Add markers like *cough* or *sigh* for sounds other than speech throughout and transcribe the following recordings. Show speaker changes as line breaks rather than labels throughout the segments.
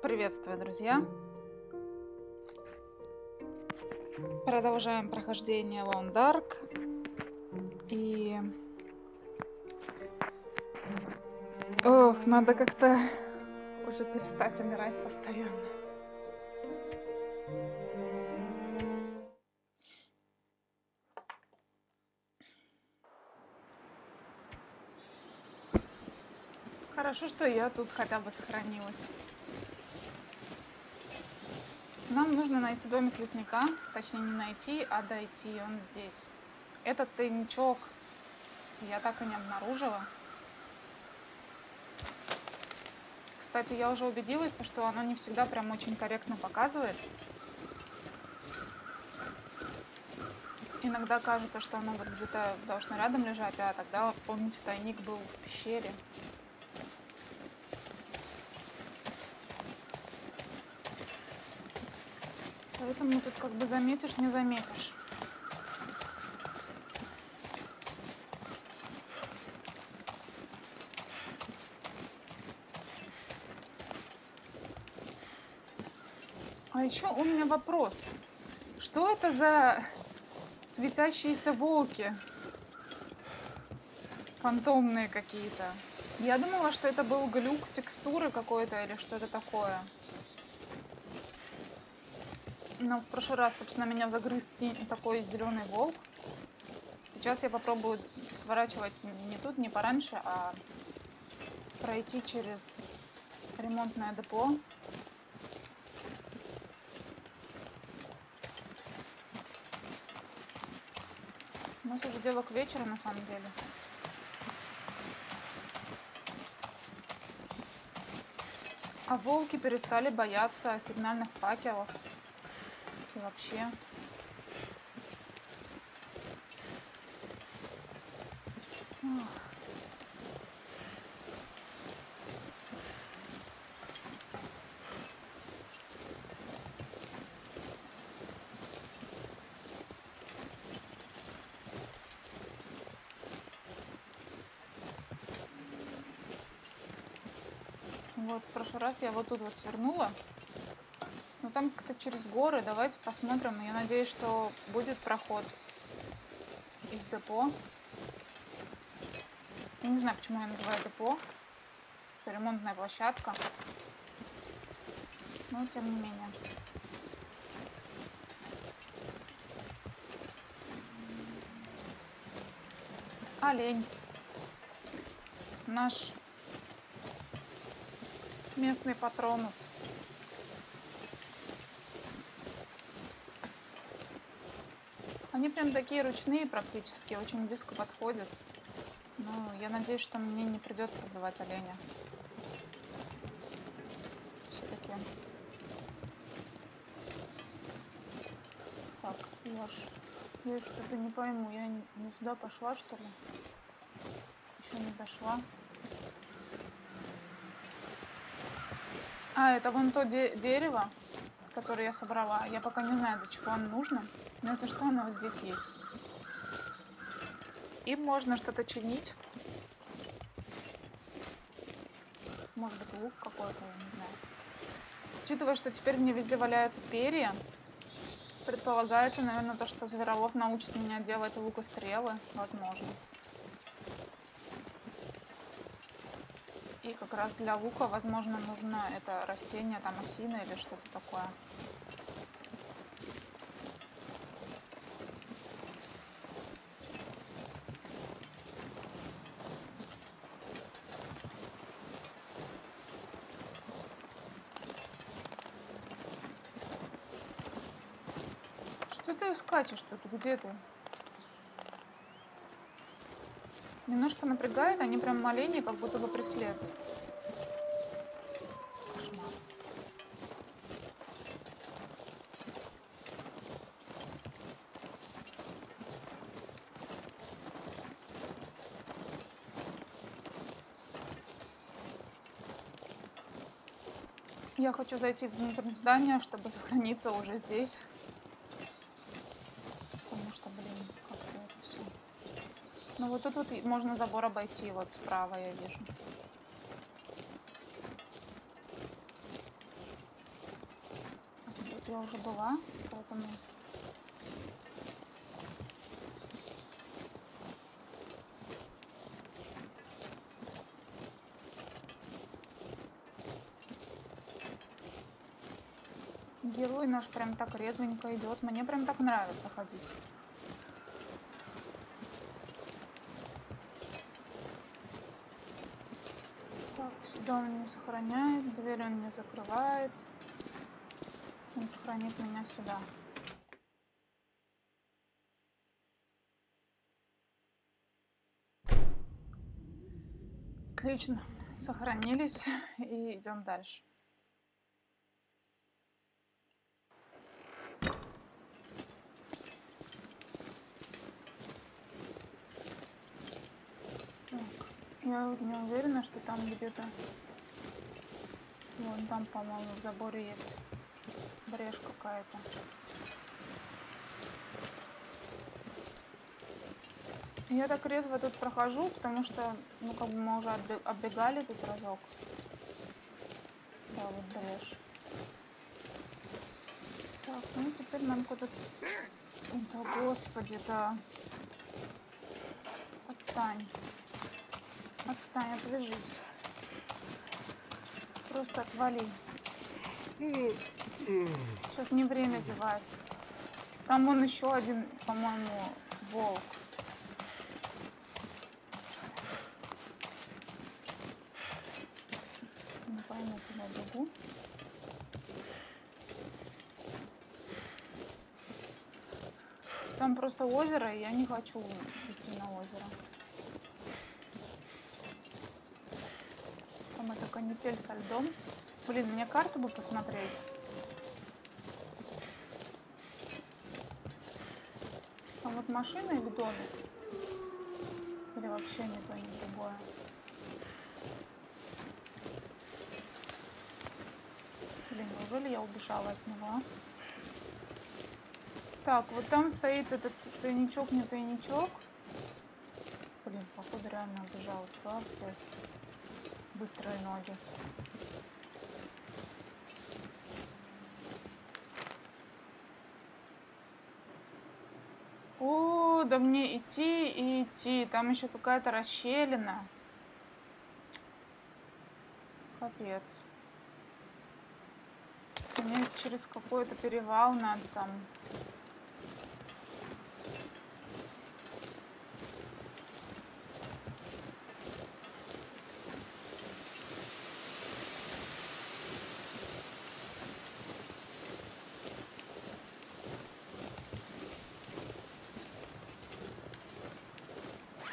Приветствую, друзья! Продолжаем прохождение Lone Dark. И... Ох, надо как-то уже перестать умирать постоянно. Хорошо, что я тут хотя бы сохранилась. Нам нужно найти домик лесника, точнее не найти, а дойти, он здесь. Этот тайничок я так и не обнаружила. Кстати, я уже убедилась, что оно не всегда прям очень корректно показывает. Иногда кажется, что оно где-то должно рядом лежать, а тогда, помните, тайник был в пещере. Поэтому тут как бы заметишь, не заметишь. А еще у меня вопрос. Что это за светящиеся волки? Фантомные какие-то. Я думала, что это был глюк текстуры какой-то или что-то такое. Но в прошлый раз, собственно, меня загрыз такой зеленый волк. Сейчас я попробую сворачивать не тут, не пораньше, а пройти через ремонтное депо. У нас уже дело к вечеру, на самом деле. А волки перестали бояться сигнальных факелов и вообще. Вот, в прошлый раз я вот тут вот свернула. Там как-то через горы. Давайте посмотрим. Я надеюсь, что будет проход из депо. Я не знаю, почему я называю депо. Это ремонтная площадка. Но тем не менее. Олень. Наш местный патронус. Они прям такие ручные практически, очень близко подходят. Ну, я надеюсь, что мне не придется убивать оленя. Все-таки. Так, ж... Я что-то не пойму, я не сюда пошла, что ли? Еще не дошла. А, это вон то де дерево, которое я собрала. Я пока не знаю, для чего оно нужно. Но если что, оно вот здесь есть. Им можно что-то чинить. Может быть, лук какой-то, я не знаю. Учитывая, что теперь мне везде валяются перья, предполагается, наверное, то, что Зверолов научит меня делать лук и стрелы, возможно. И как раз для лука, возможно, нужно это растение, там осина или что-то такое. Что ты скачешь тут? Где ты? Немножко напрягает, они прям маленькие, как будто бы преследуют. Я хочу зайти внутрь здания, чтобы сохраниться уже здесь. Ну вот тут вот можно забор обойти, вот справа я вижу. я уже была, поэтому... Герой наш прям так резвенько идет. Мне прям так нравится ходить. Так, сюда он не сохраняет, дверь он не закрывает. Он сохранит меня сюда. Отлично, сохранились и идем дальше. Я не уверена, что там где-то... Вон там, по-моему, в заборе есть брешь какая-то. Я так резво тут прохожу, потому что, ну, как бы мы уже оббегали тут разок. Да, вот брешь. Так, ну теперь нам куда-то... Да, господи, да. Отстань. Отстань, отвяжись. Просто отвали. Сейчас не время зевать. Там вон еще один, по-моему, волк. Не пойму, куда бегу. Там просто озеро, и я не хочу идти на озеро. Там это канитель со льдом. Блин, мне карту бы посмотреть. А вот машина или домик? Или вообще ни то, ни другое? Блин, неужели я убежала от него? а? Так, вот там стоит этот тайничок, не тайничок. Блин, походу реально убежала. Слава тебе. Быстрые ноги. О, да мне идти и идти. Там еще какая-то расщелина. Капец. Мне через какой-то перевал надо там.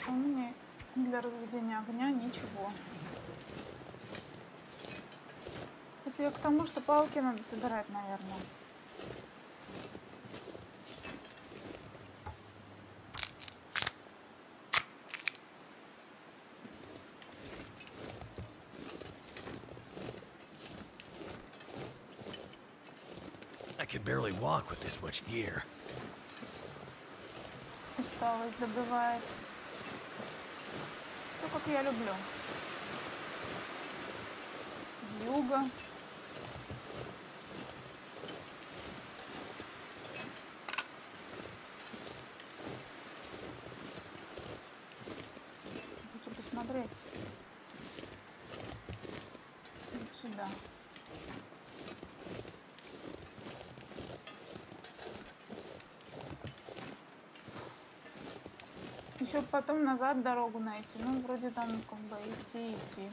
А у меня для разведения огня ничего. Это я к тому, что палки надо собирать, наверное.
I can barely walk with this much gear.
Усталость добывает. Все как я люблю. Юга. Хочу посмотреть. Вот сюда. Еще потом назад дорогу найти. Ну, вроде там как бы идти, идти.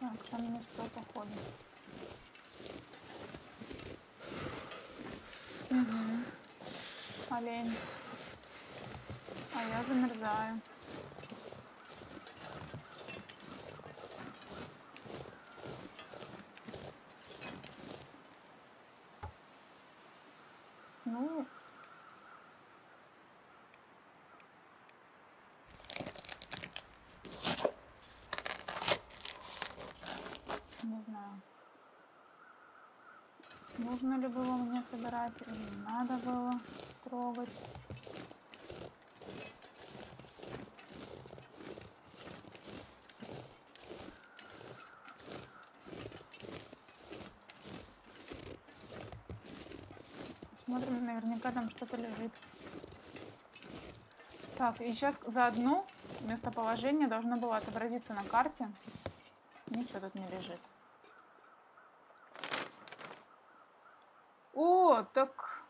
Так, там место походу. Мгм. Олень. А я замерзаю. Ну, не знаю. Нужно ли было мне собирать или не надо было трогать. Смотрим, наверняка там что-то лежит. Так, и сейчас заодно местоположение должно было отобразиться на карте. Ничего тут не лежит. О, так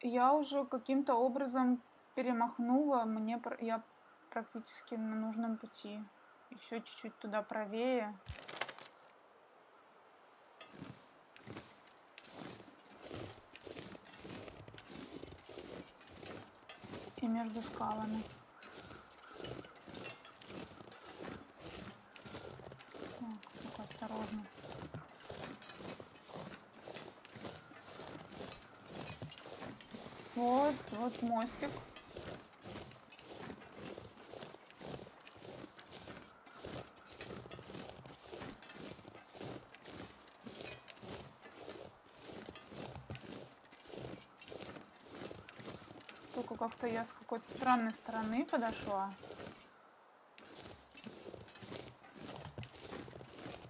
я уже каким-то образом перемахнула. Мне я практически на нужном пути. Еще чуть-чуть туда правее. И между скалами. Так, осторожно. Вот, мостик. Только как-то я с какой-то странной стороны подошла.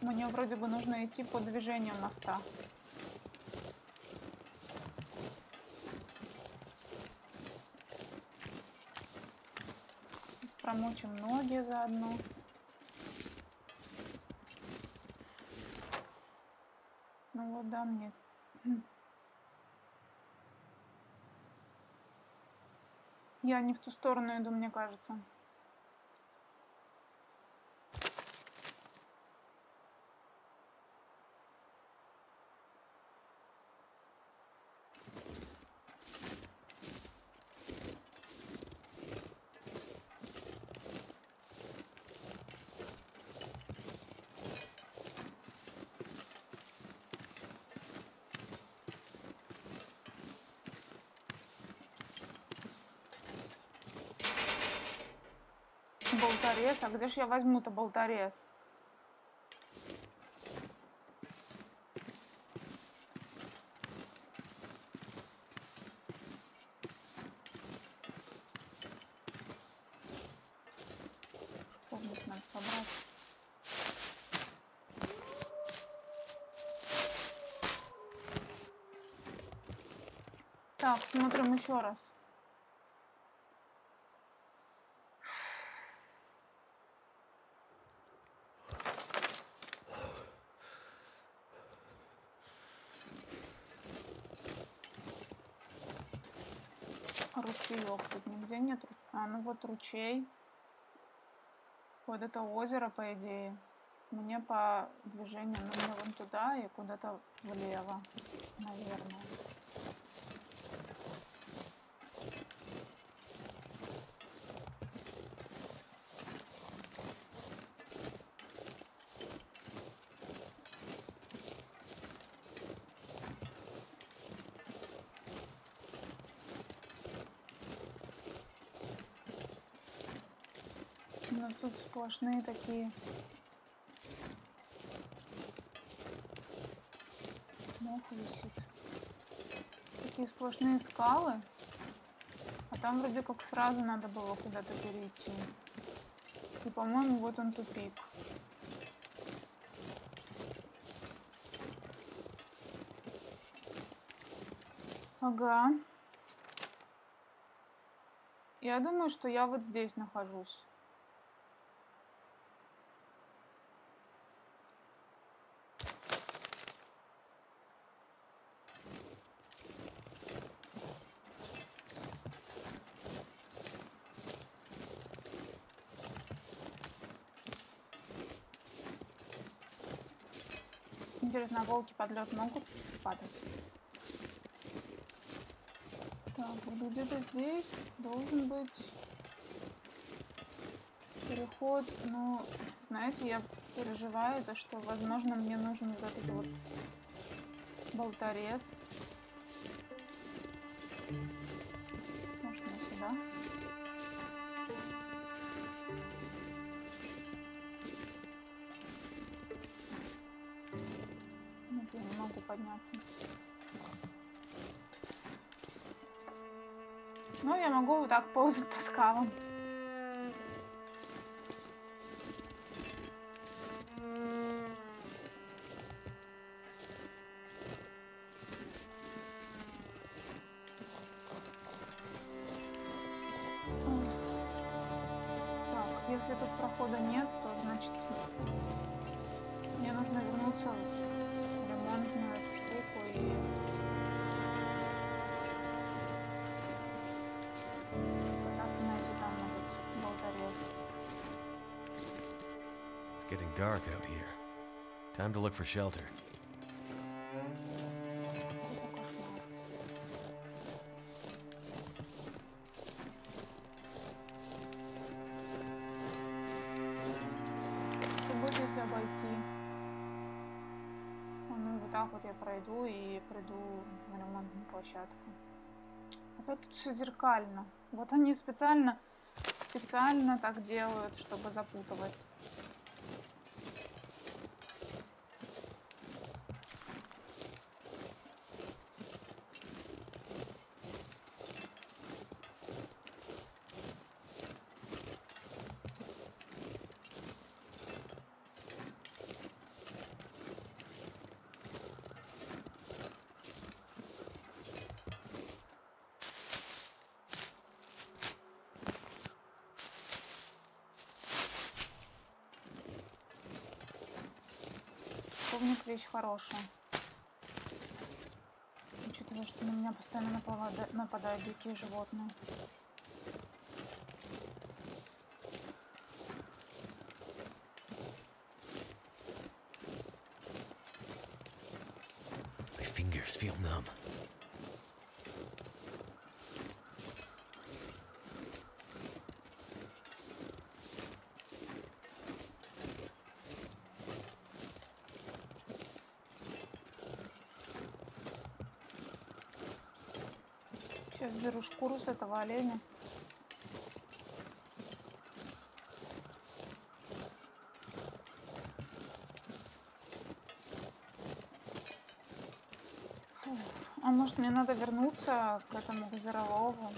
Мне вроде бы нужно идти по движению моста. Промочим ноги заодно. Ну вот, да, мне... *clears throat* Я не в ту сторону иду, мне кажется. Болторез. А где же я возьму-то болторез? Помнить надо. Так, смотрим еще раз. ручеек. Тут нигде нет. А, ну вот ручей. Вот это озеро, по идее. Мне по движению, ну мне вон туда и куда-то влево, наверное. Но тут сплошные такие мох висит. Такие сплошные скалы. А там вроде как сразу надо было куда-то перейти. И, по-моему, вот он тупик. Ага. Я думаю, что я вот здесь нахожусь. Интересно, а волки под лед могут падать? Так, где-то здесь должен быть переход. Но, знаете, я переживаю, то, что, возможно, мне нужен вот этот вот болторез. Так ползать по скалам. Если тут прохода нет, то значит мне нужно вернуться в ремонтную
getting dark out here. Time to look for shelter.
Ну, вот так вот я пройду и приду на ремонтную площадку. Опять тут все зеркально. Вот они специально, специально так делают, чтобы запутывать. Хорошая. Учитывая, что на меня постоянно напада- нападают дикие животные.
My fingers feel numb.
Сейчас беру шкуру с этого оленя. А может мне надо вернуться к этому газировому?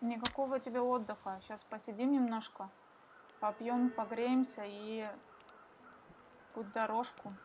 Никакого тебе отдыха. Сейчас посидим немножко, попьем, погреемся и путь дорожку.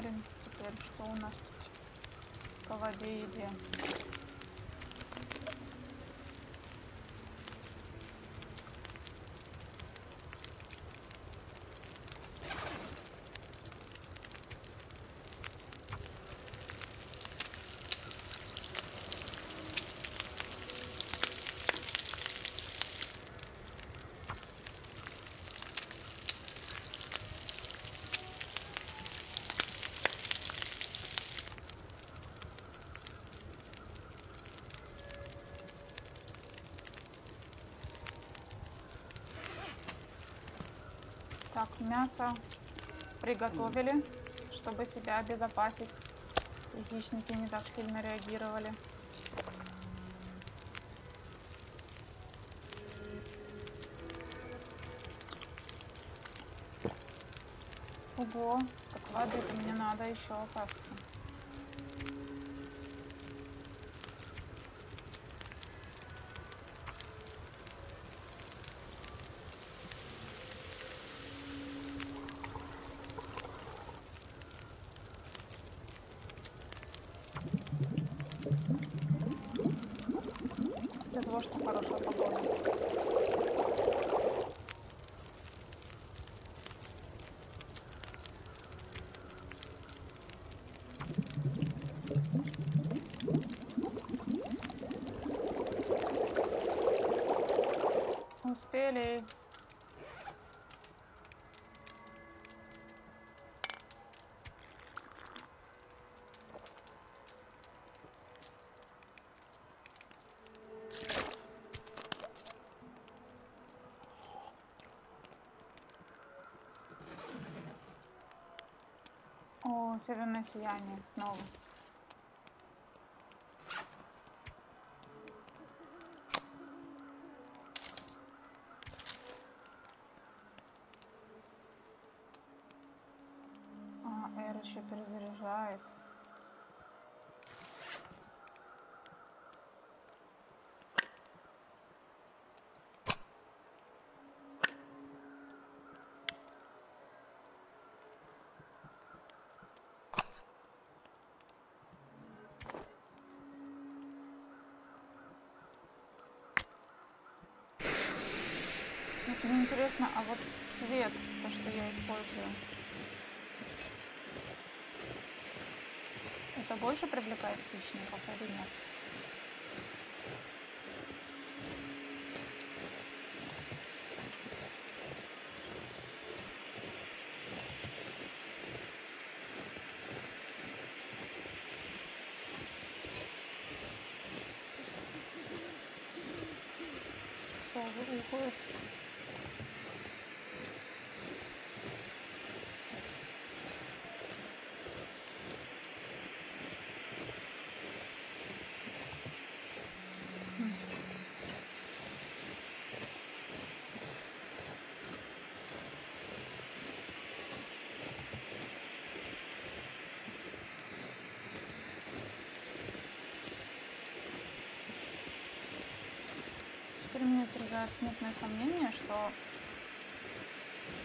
Так, смотрим теперь, что у нас тут по воде еде. Так, мясо приготовили, чтобы себя обезопасить. И хищники не так сильно реагировали. Ого, так это мне надо еще опасться. Из того, что хорошая погода. Успели. О, северное сияние снова. А, Эр еще перезаряжает. Вот мне интересно, а вот цвет, то, что я использую, это больше привлекает хищников или нет? Все, уходит. Теперь меня терзает смутное сомнение, что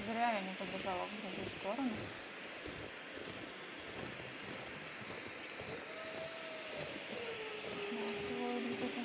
зря я не побежала в другую сторону. Здравствуй, где-то.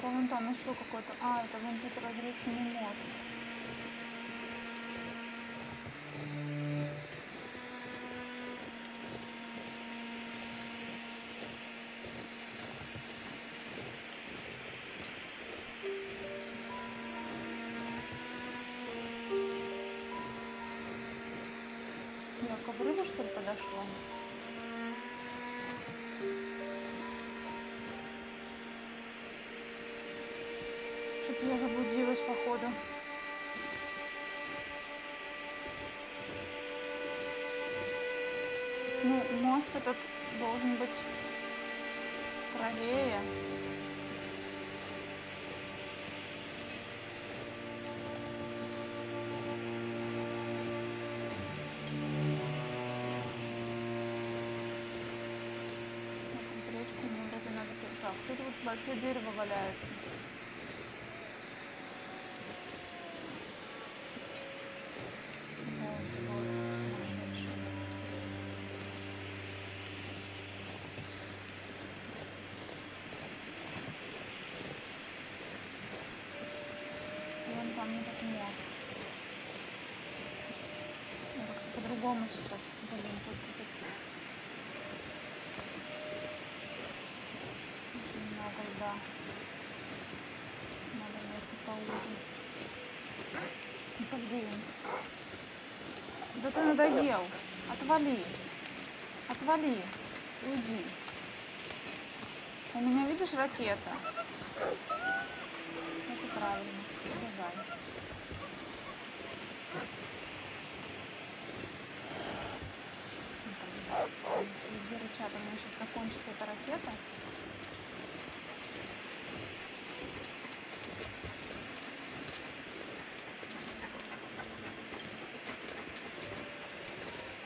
Так, а вон там еще какой-то. А, это вон тут разрушенный мост. Большое дерево валяется. Вот, вот, сумасшедший. Вон там этот мост. Я как-то по-другому сейчас, блин, тут этот Да. Надо место поуже. Ну, блин. Да ты надоел. Отвали. Отвали. Уйди. У меня, видишь, ракета. Это правильно. Бежай. Везде рычат, у меня сейчас закончится эта ракета.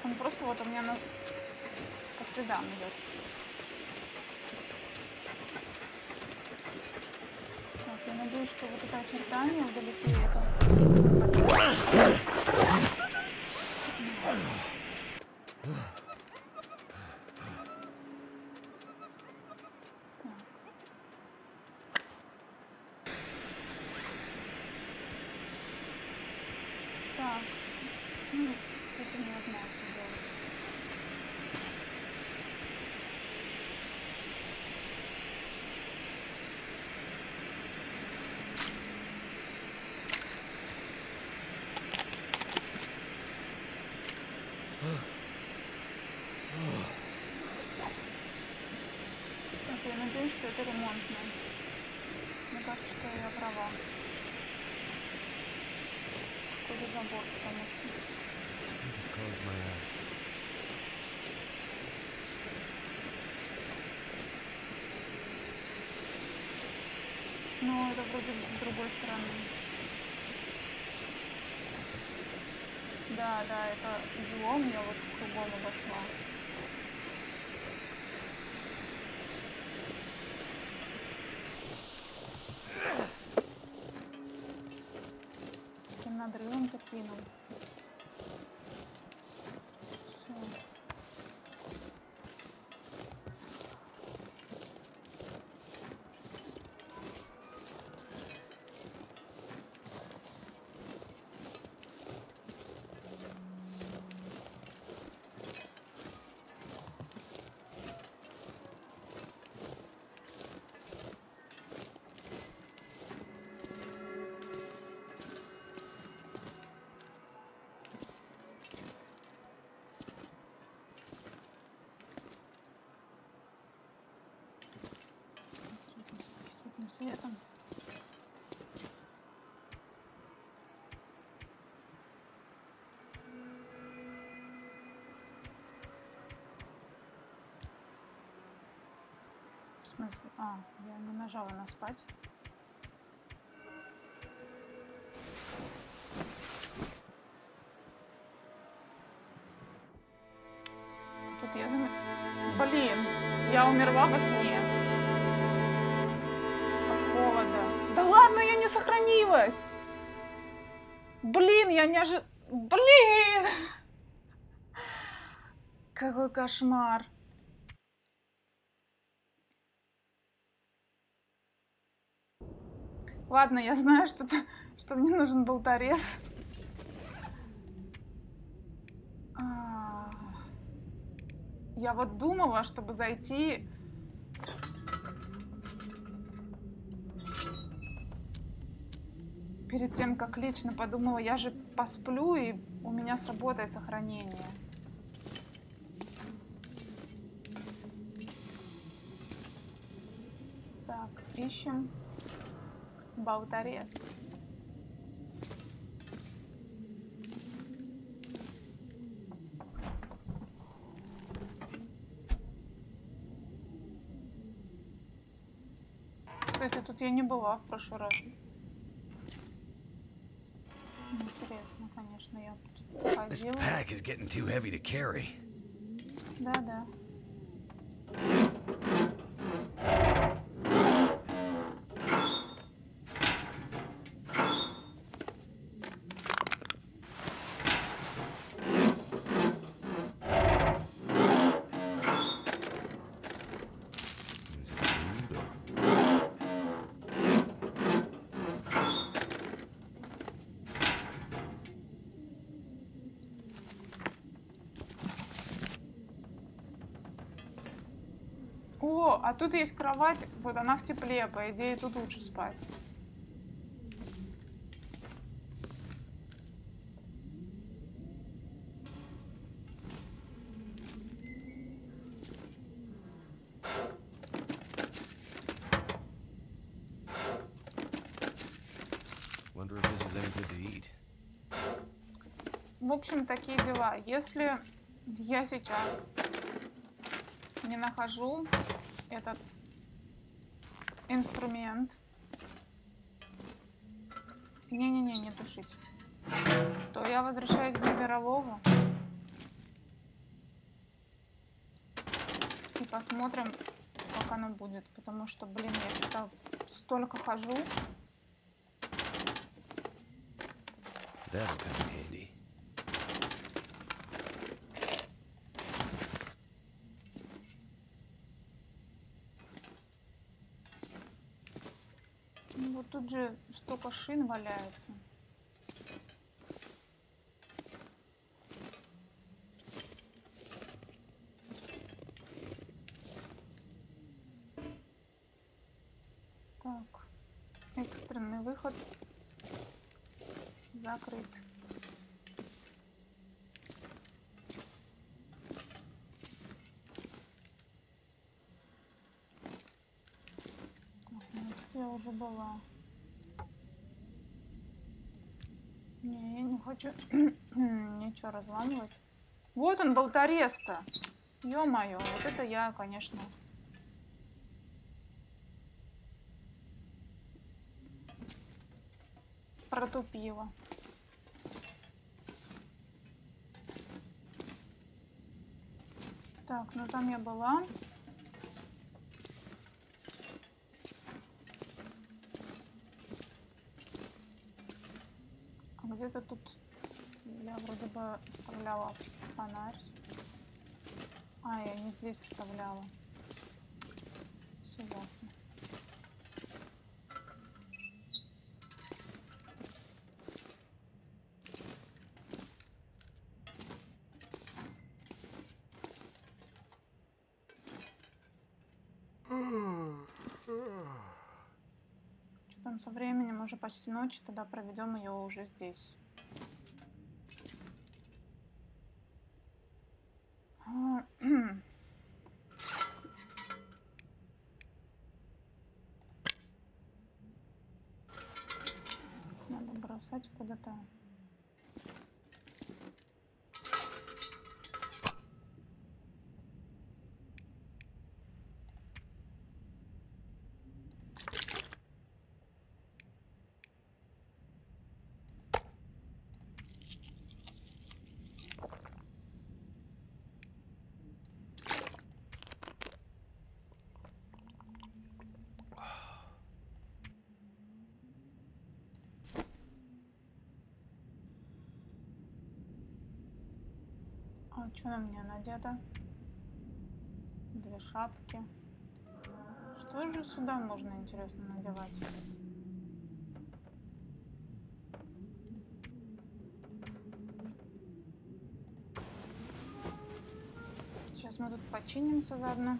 Он просто вот у меня на... по следам идет. Так, я надеюсь, что вот это очертание вдалеке это... Так. Так, ну, это невозможно сделать. Так, я надеюсь, что это ремонтно. Мне кажется, что я права. Какой-то забор, потому что...
Close my eyes.
Вроде с другой стороны. Да, да, это излом, я вот кругом обошла. Светом. В смысле? А, я не нажала на спать. Блин, я не ожи... Блин! Какой кошмар. Ладно, я знаю, что, что мне нужен болторез. А, Я вот думала, чтобы зайти... Перед тем, как лично подумала, я же посплю, и у меня сработает сохранение. Так, ищем болторез. Кстати, тут я не была в прошлый раз.
This pack is getting too heavy to carry.
А тут есть кровать, вот она в тепле, по идее тут лучше спать. В общем, такие дела. Если я сейчас не нахожу этот инструмент, не-не-не, не тушить, то я возвращаюсь к мирового и посмотрим, как оно будет, потому что, блин, я что-то столько хожу.
That'll come handy.
Ну, вот тут же столько шин валяется. Так, экстренный выход закрыт. Ну, я уже была. *clears throat* Ничего разламывать. Вот он, болторез-то. Ё-моё, вот это я, конечно. Протупила. Так, ну там я была. А где-то тут я вроде бы оставляла фонарь. А, я не здесь оставляла. Все ясно. Что там со временем? Уже почти ночь, тогда проведем ее уже здесь. А, Надо бросать куда-то. А что на мне надето? Две шапки. Что же сюда можно, интересно, надевать? Сейчас мы тут починимся заодно.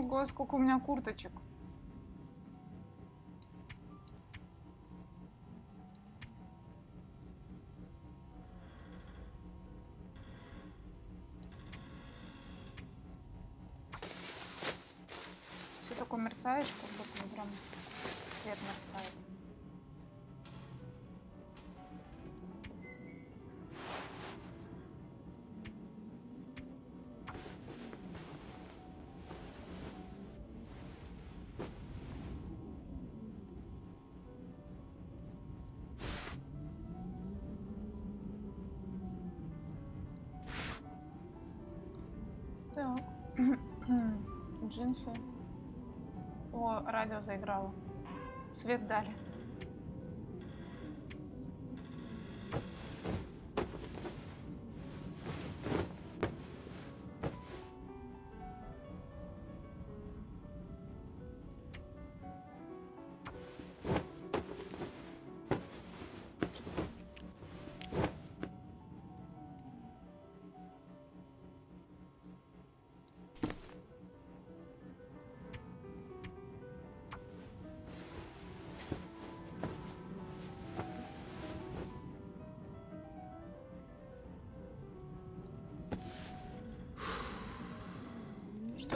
Ого, сколько у меня курточек. Радио заиграло. Свет дали.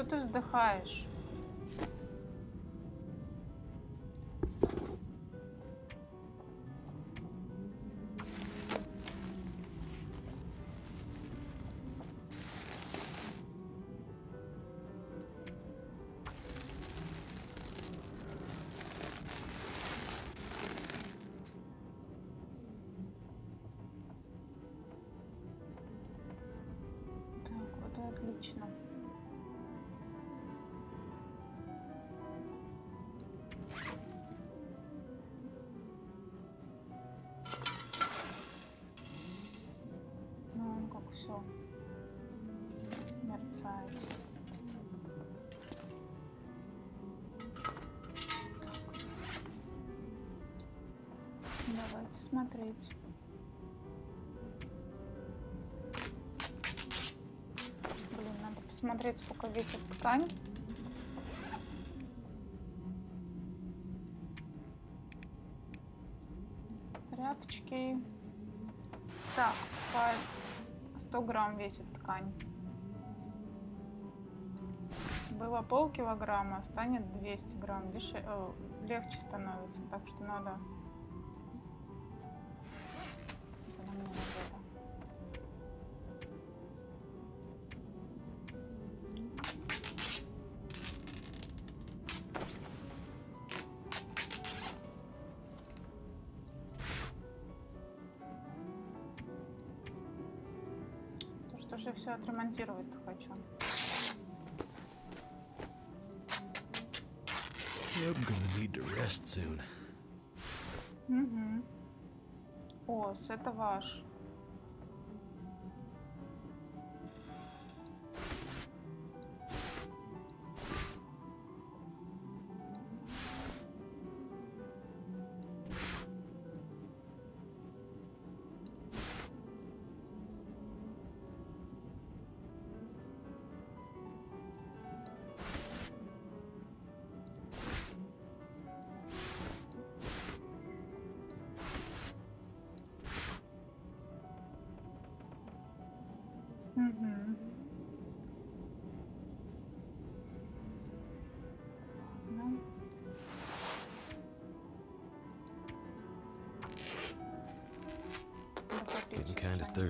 Ты вздыхаешь? Давайте смотреть. Блин, надо посмотреть, сколько весит ткань. Тряпочки. Так, по 100 грамм весит ткань. Было полкилограмма, станет 200 грамм. Деше... э, легче становится, так что надо... Мне. То что же все отремонтировать-то хочу.
I'm gonna need to rest soon.
О, с это ваш.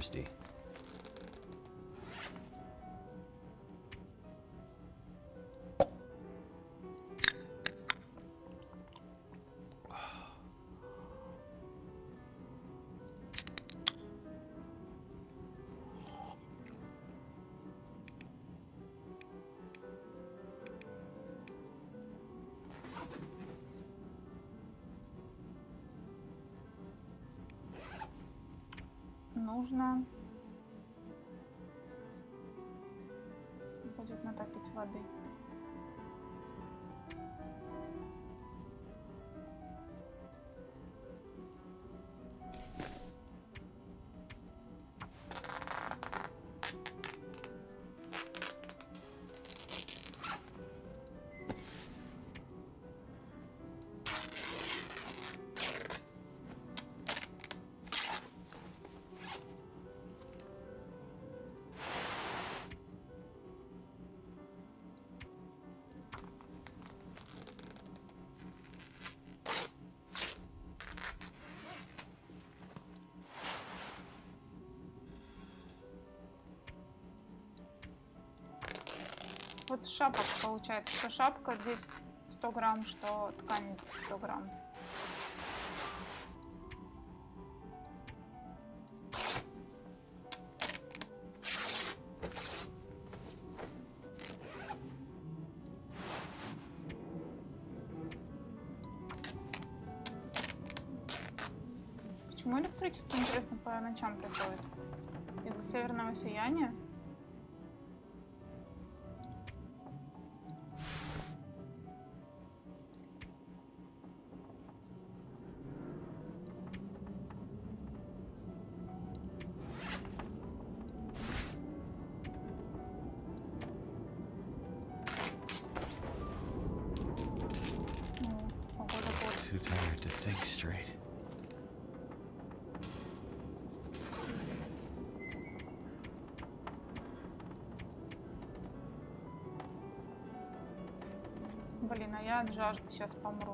Thirsty.
Нужно вот шапок получается, что шапка здесь 100 грамм, что ткань 100 грамм. Почему электричество, интересно, по ночам приходит? Из-за северного сияния? От жажды сейчас помру.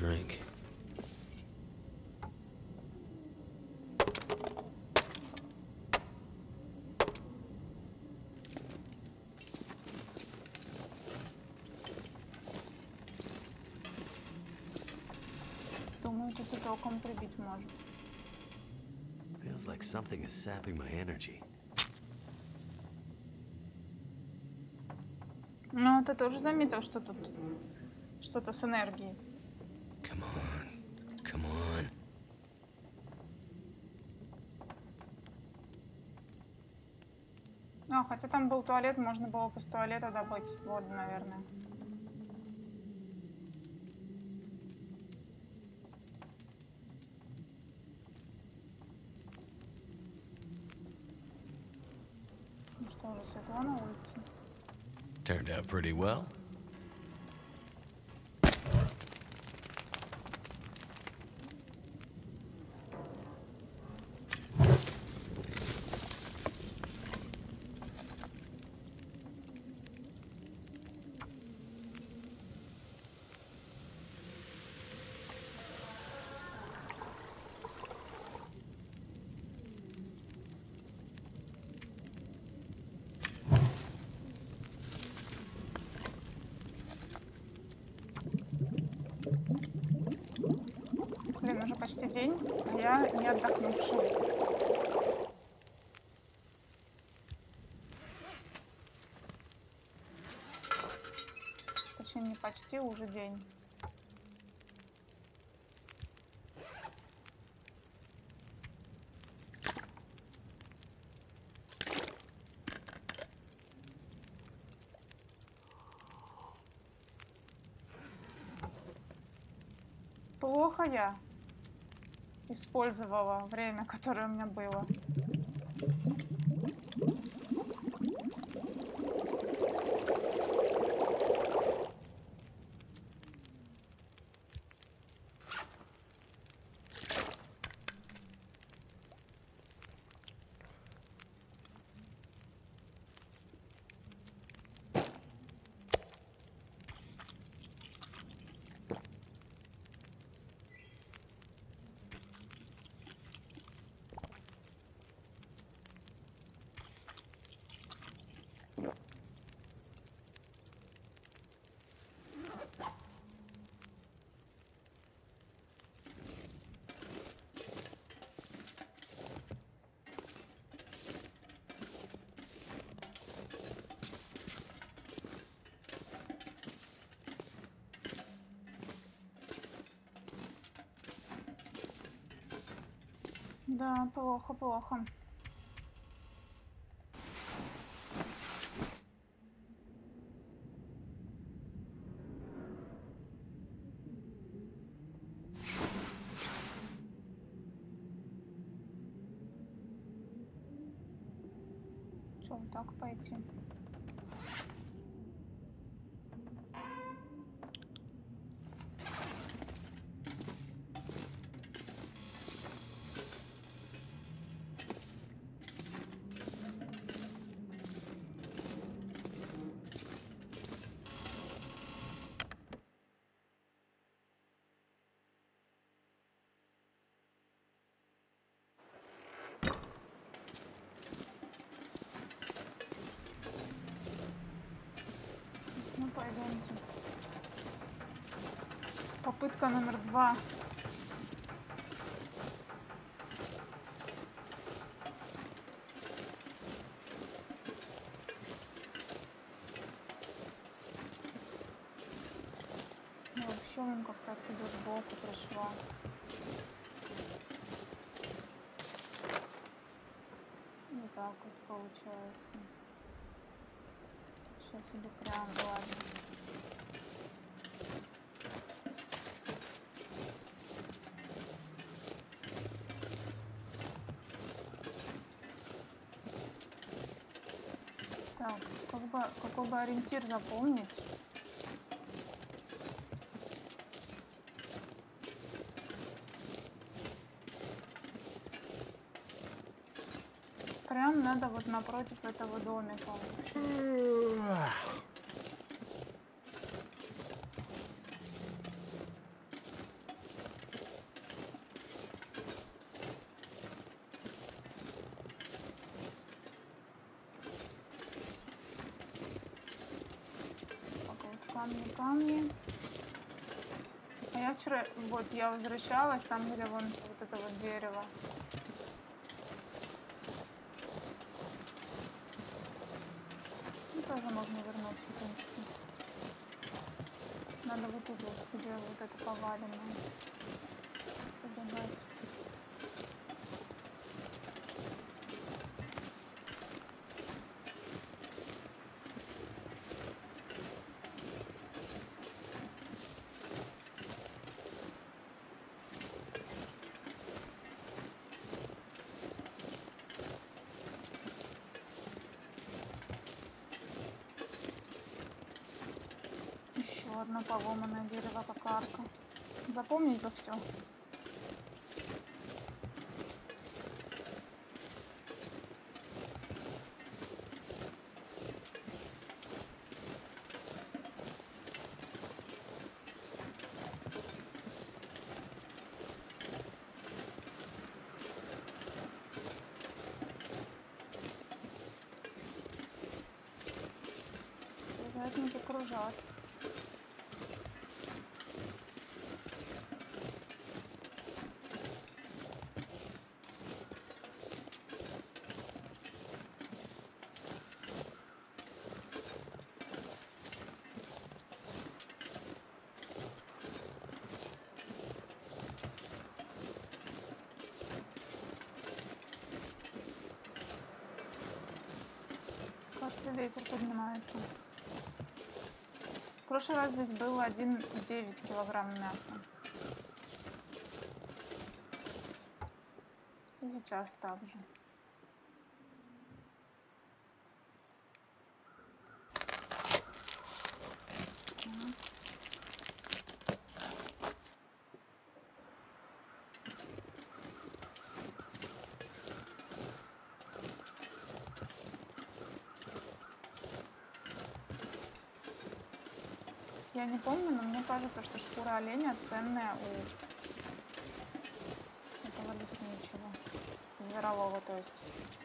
Drink.
Думаю, тут и током прибить может.
Feels like something is sapping my energy.
Ну, ты тоже заметил, что тут что-то с энергией.
Come on. Come on.
А, хотя там был туалет, можно было бы с туалета добыть воду, наверное. Ну что, уже светло на улице?
Turned out pretty well.
Почти день, я не отдохнувшая. Точнее, не почти, уже день. Плохо я использовала время, которое у меня было. Да, плохо, плохо. Попытка номер два. Я вообще он как-то оттуда сбоку пришла. Вот так вот получается. Сейчас иду прям, ладно. Так, как бы, какой бы ориентир запомнить? Прям надо вот напротив этого домика. Так, вот камни, камни. А я вчера, вот, я возвращалась, там где вон вот это вот дерево. Ну, тоже можно вернуться, в принципе. Надо вот тут вот, где вот это поваленное. Побегать. Еще одно поломанное дерево, как арка. Запомнить бы все. Ветер поднимается. В прошлый раз здесь было 1,9 килограмм мяса. И сейчас так же. Помню, но мне кажется, что шкура оленя ценная у этого лесничего. Зверолова, то есть.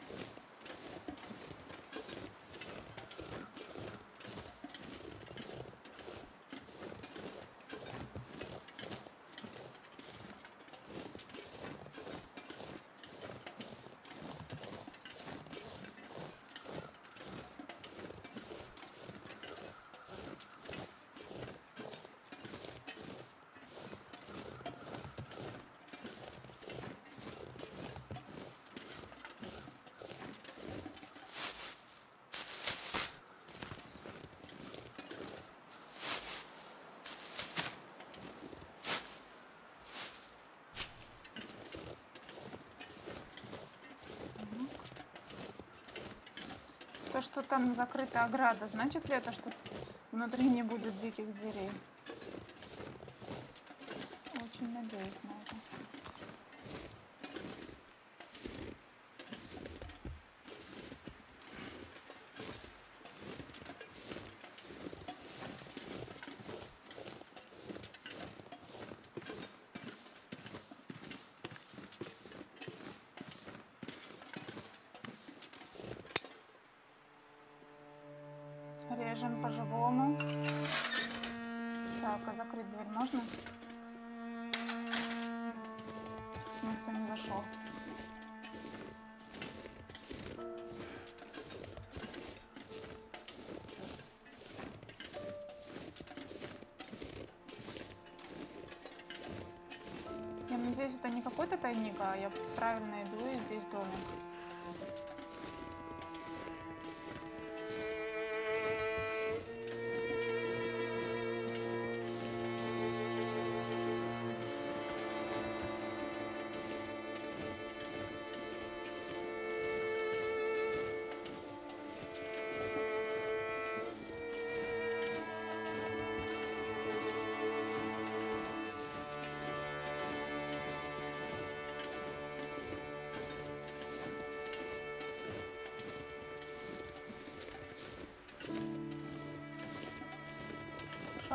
То, что там закрыта ограда, значит ли это, что внутри не будет диких зверей? Очень надеюсь на надеюсь, это не какой-то тайник, а я правильно иду и здесь домик.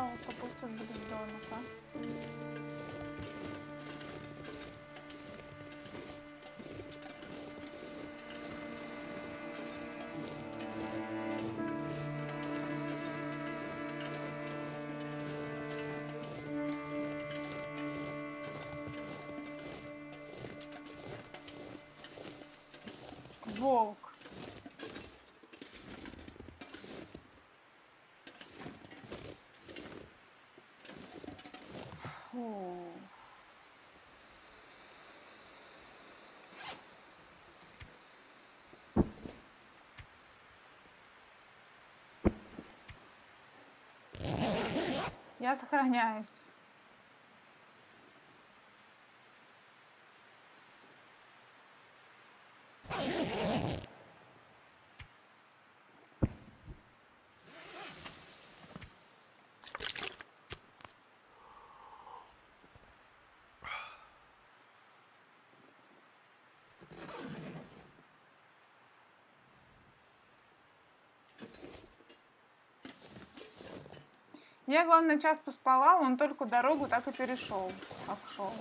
Пожалуйста, пусть тут будет домик, а? Волк. Фу. Я сохраняюсь. Я, главное, час поспала, он только дорогу так и перешел, как шел.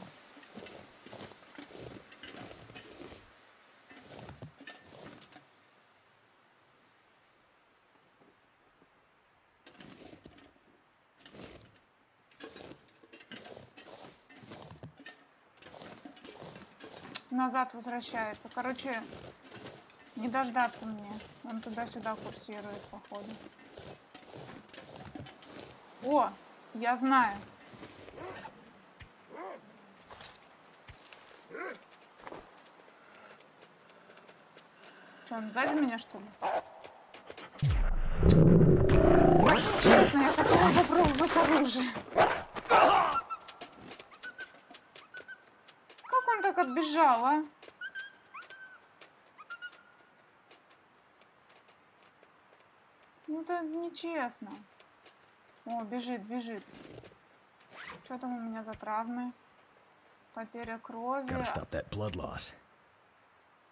Назад возвращается. Короче, не дождаться мне. Он туда-сюда курсирует, походу. О, я знаю. Что, он сзади меня, что ли? Честно, я хотела попробовать оружие. Как он так отбежал, а? Ну это нечестно. О, бежит, бежит. Что там у меня за травмы? Потеря крови.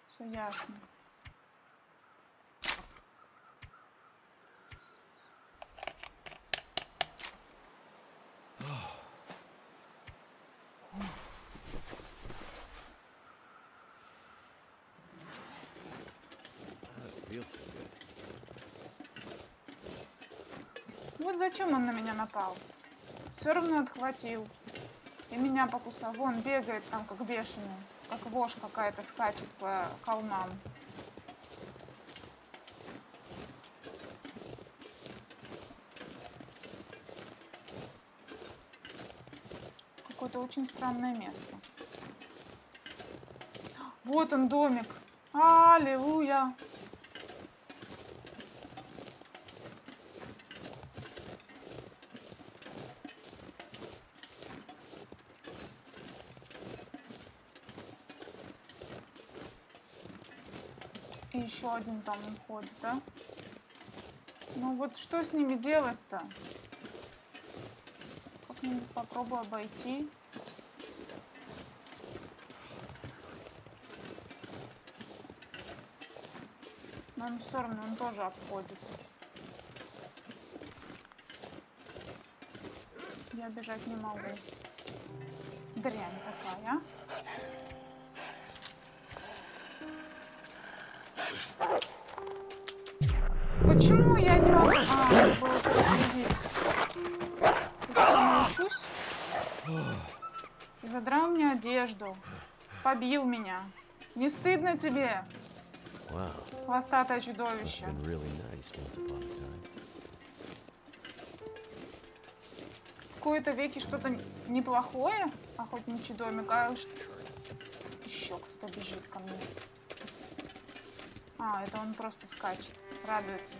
Все ясно.
Feels so good.
Вот зачем он на меня напал? Все равно отхватил. И меня покусал. Вон бегает там, как бешеный. Как вошь какая-то скачет по холмам. Какое-то очень странное место. Вот он домик. Аллилуйя. И еще один там уходит, да? Ну вот что с ними делать-то? Как-нибудь попробую обойти. Он все равно, он тоже обходит. Я бежать не могу. Дрянь такая, а? Почему я не могу... А, было научусь. Задрал мне одежду. Побил меня. Не стыдно тебе? Хвостатое чудовище. Какое-то веки что-то неплохое, а хоть не чудомик, еще кто-то бежит ко мне. А, это он просто скачет, радуется.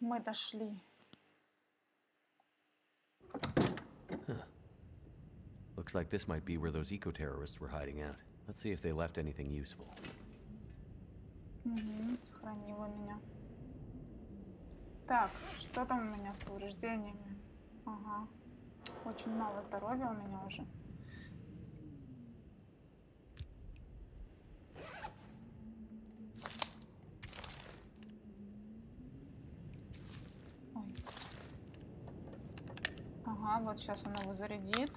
Мы дошли.
Looks like this might be where those eco-terrorists were hiding out. Let's see if they left anything useful.
Угу, сохранила меня. Так, что там у меня с повреждениями? Ага. Очень мало здоровья у меня уже. Ой. Ага, вот сейчас он его зарядит.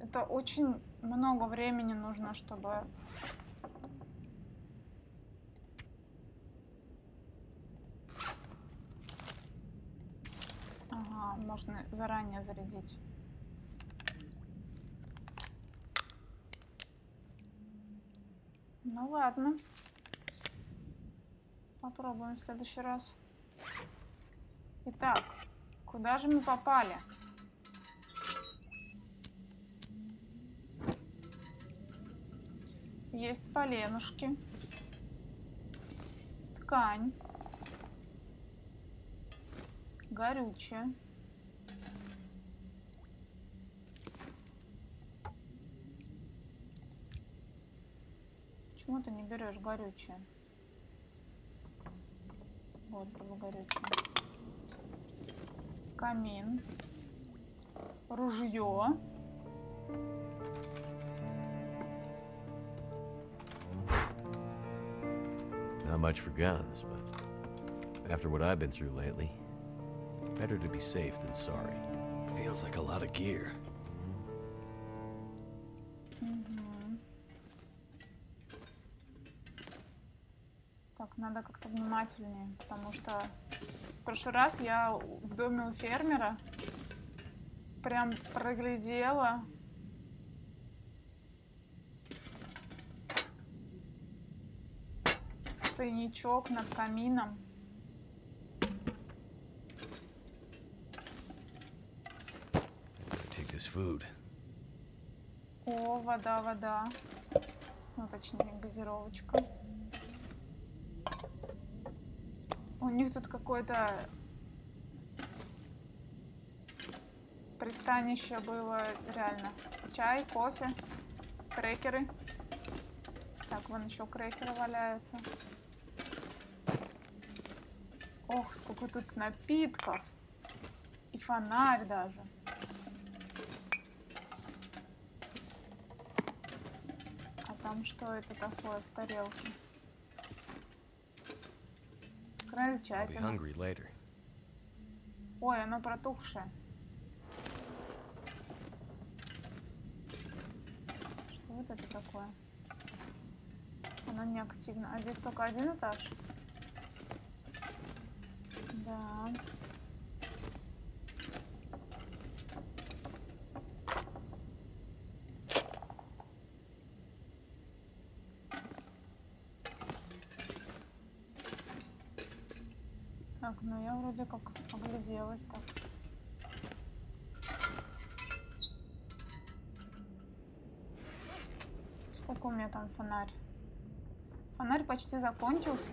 Это очень много времени нужно, чтобы... Ага, можно заранее зарядить. Ну ладно. Попробуем в следующий раз. Итак, куда же мы попали? Есть поленушки. Ткань. Горючее. Почему ты не берешь горючее? Вот было горючее. Камин. Ружье.
Not much for guns, but after what I've been through lately, better to be safe than sorry. Feels like a lot of gear.
Надо как-то внимательнее, потому что в прошлый раз я в доме у фермера прям проглядела. Тайничок над камином.
Take this food.
О, вода, вода. Ну, точнее, газировочка. У них тут какое-то пристанище было реально. Чай, кофе, крекеры. Так, вон еще крекеры валяются. Ох, сколько тут напитков. И фонарь даже. А там что это такое в тарелке?
Later.
Ой, оно протухшее. Что вот это такое? Оно не активно. А здесь только один этаж? Да. Так, вроде как огляделась так. Сколько у меня там фонарь? Фонарь почти закончился.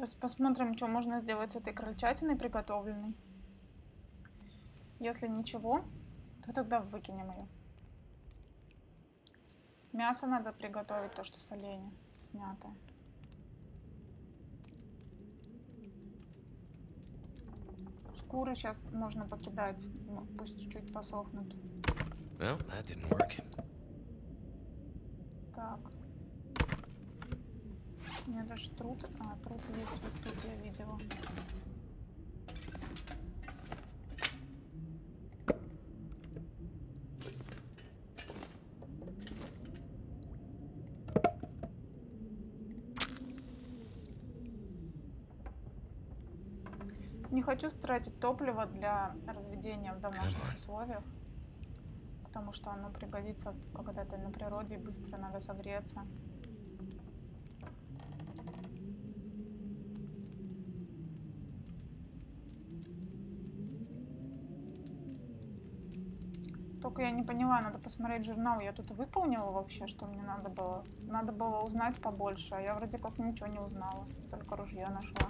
Сейчас посмотрим, что можно сделать с этой крольчатиной приготовленной. Если ничего, то тогда выкинем ее. Мясо надо приготовить, то, что с оленя снятое. Шкуры сейчас можно покидать, ну, пусть чуть-чуть посохнут.
Well, that didn't work.
Так. У меня даже труд. А, труд есть вот тут, я видела. Не хочу тратить топливо для разведения в домашних условиях, потому что оно пригодится, когда ты на природе, и быстро надо согреться. Только я не поняла, надо посмотреть журнал. Я тут выполнила вообще, что мне надо было. Надо было узнать побольше, а я вроде как ничего не узнала. Только ружье нашла.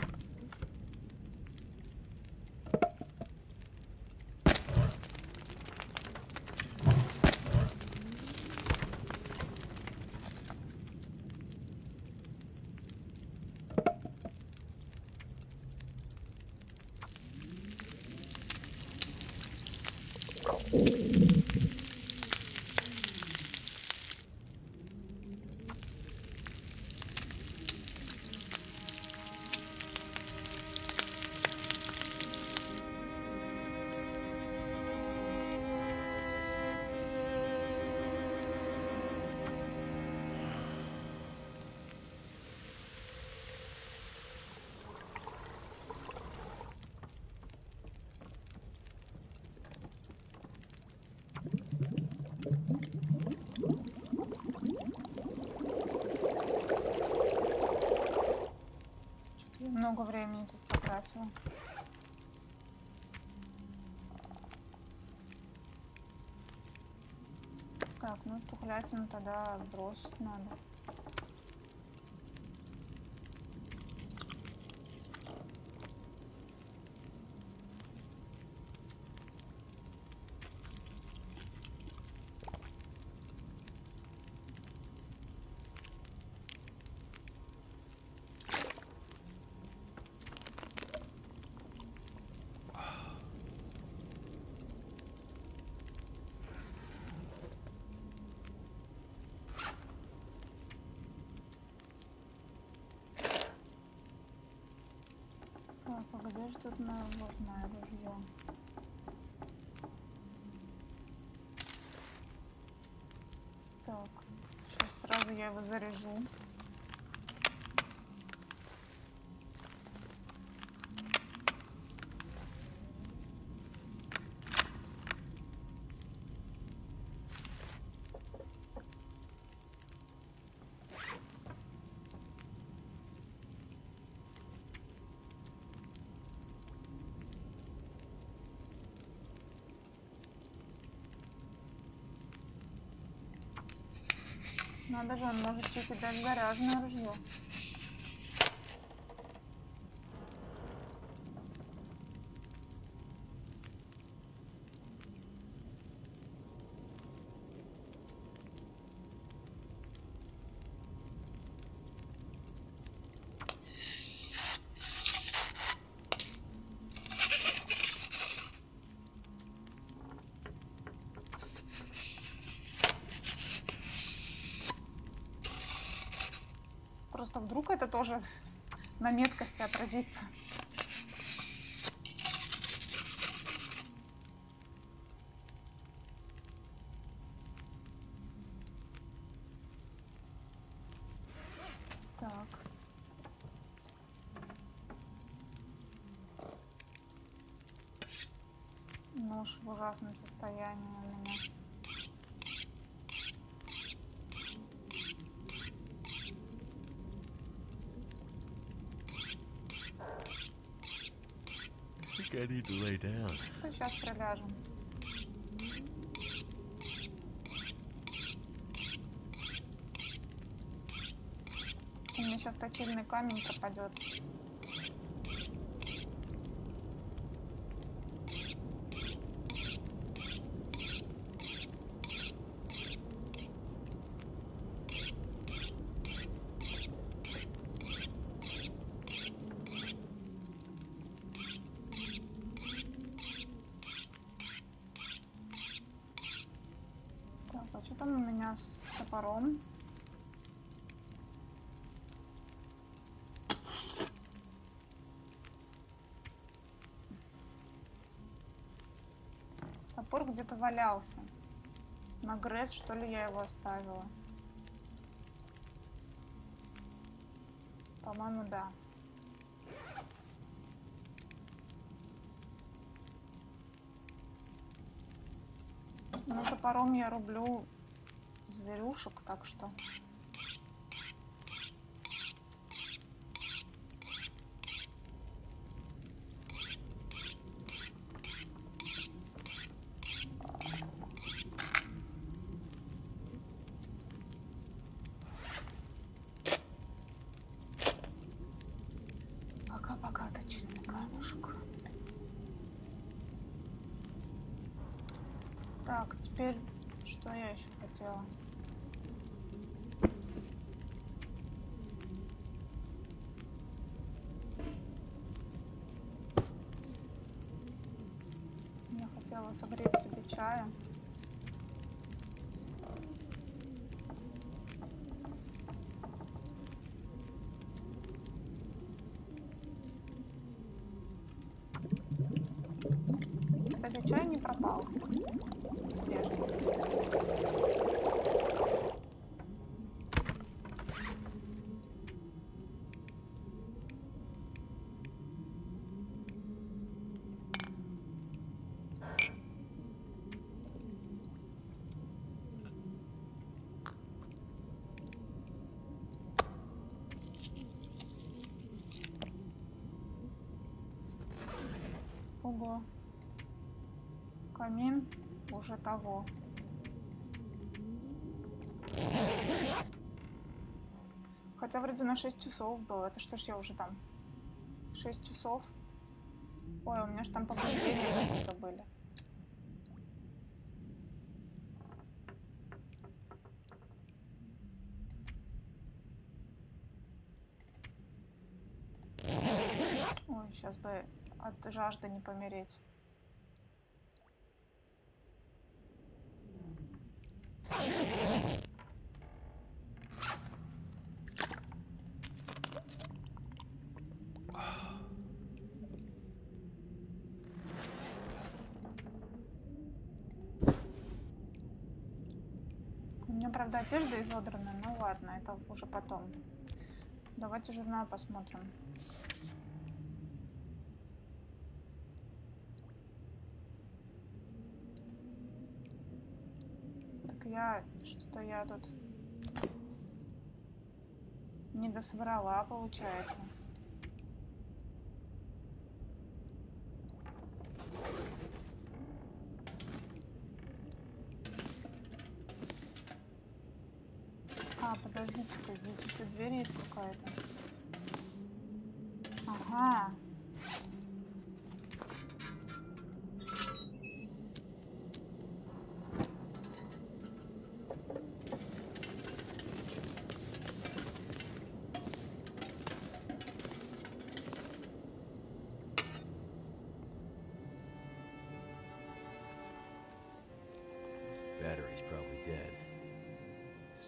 Потратила. Так, ну тухлятину тогда бросить надо. Так, а где же тут на вот мое ружье? Так, сейчас сразу я его заряжу. Надо же, он может чуть и дать гаражное ружье. Просто вдруг это тоже на меткости отразится. Так. Нож в ужасном состоянии у меня.
I think I need to lay down.
Сейчас проляжем. У меня сейчас точильный камень пропадет. Так, а что там у меня с топором? Валялся? На Гресс, что ли, я его оставила? По-моему, да. Ну, топором я рублю зверюшек, так что... Пока-пока, точильный камушек. Так, теперь что я еще хотела? Я хотела согреть себе чая. Кстати, чай не пропал. Свежий. Ого. Камин уже того. Хотя вроде на 6 часов было. Это что ж я уже там? 6 часов. Ой, у меня же там повреждения были. Ой, сейчас бы от жажды не помереть. У меня, правда, одежда изодранная, ну ладно, это уже потом. Давайте журнал посмотрим. Так я... Что-то я тут... Не дособрала, получается.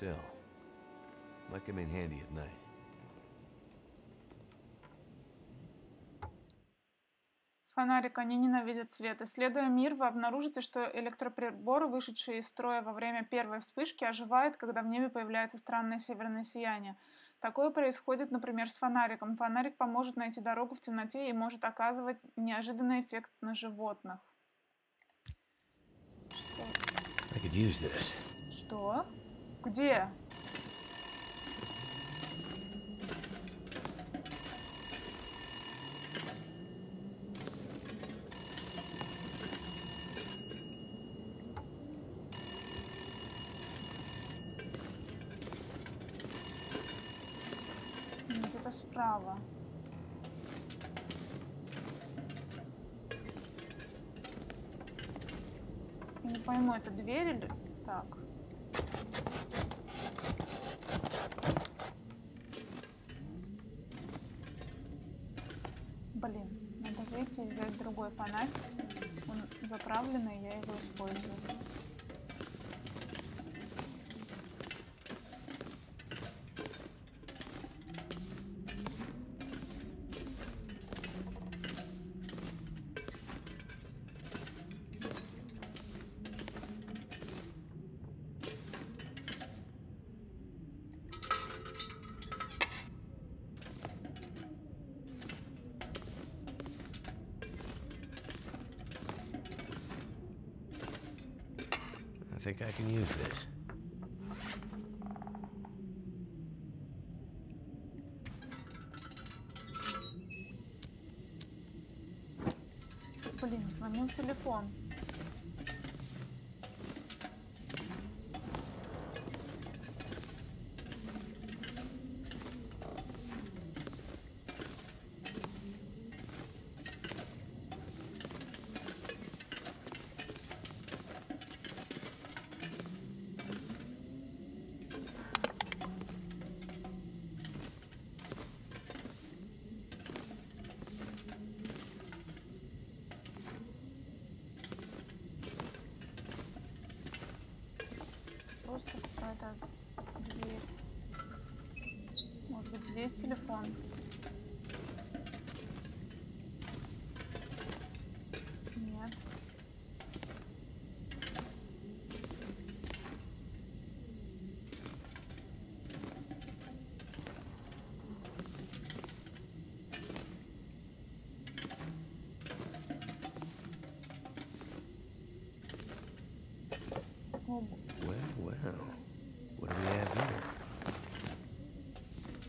Still, might come in handy at night.
Фонарик, они ненавидят свет. Исследуя мир, вы обнаружите, что электроприборы, вышедшие из строя во время первой вспышки, оживают, когда в небе появляется странное северное сияние. Такое происходит, например, с фонариком. Фонарик поможет найти дорогу в темноте и может оказывать неожиданный эффект на животных. Что? Где? Где-то справа. Не пойму, это дверь или...
think I can use this.
Блин, звонил телефон. Просто какая-то дверь. Может быть, здесь телефон. Нет. О, б-
Well, well. What do we have here?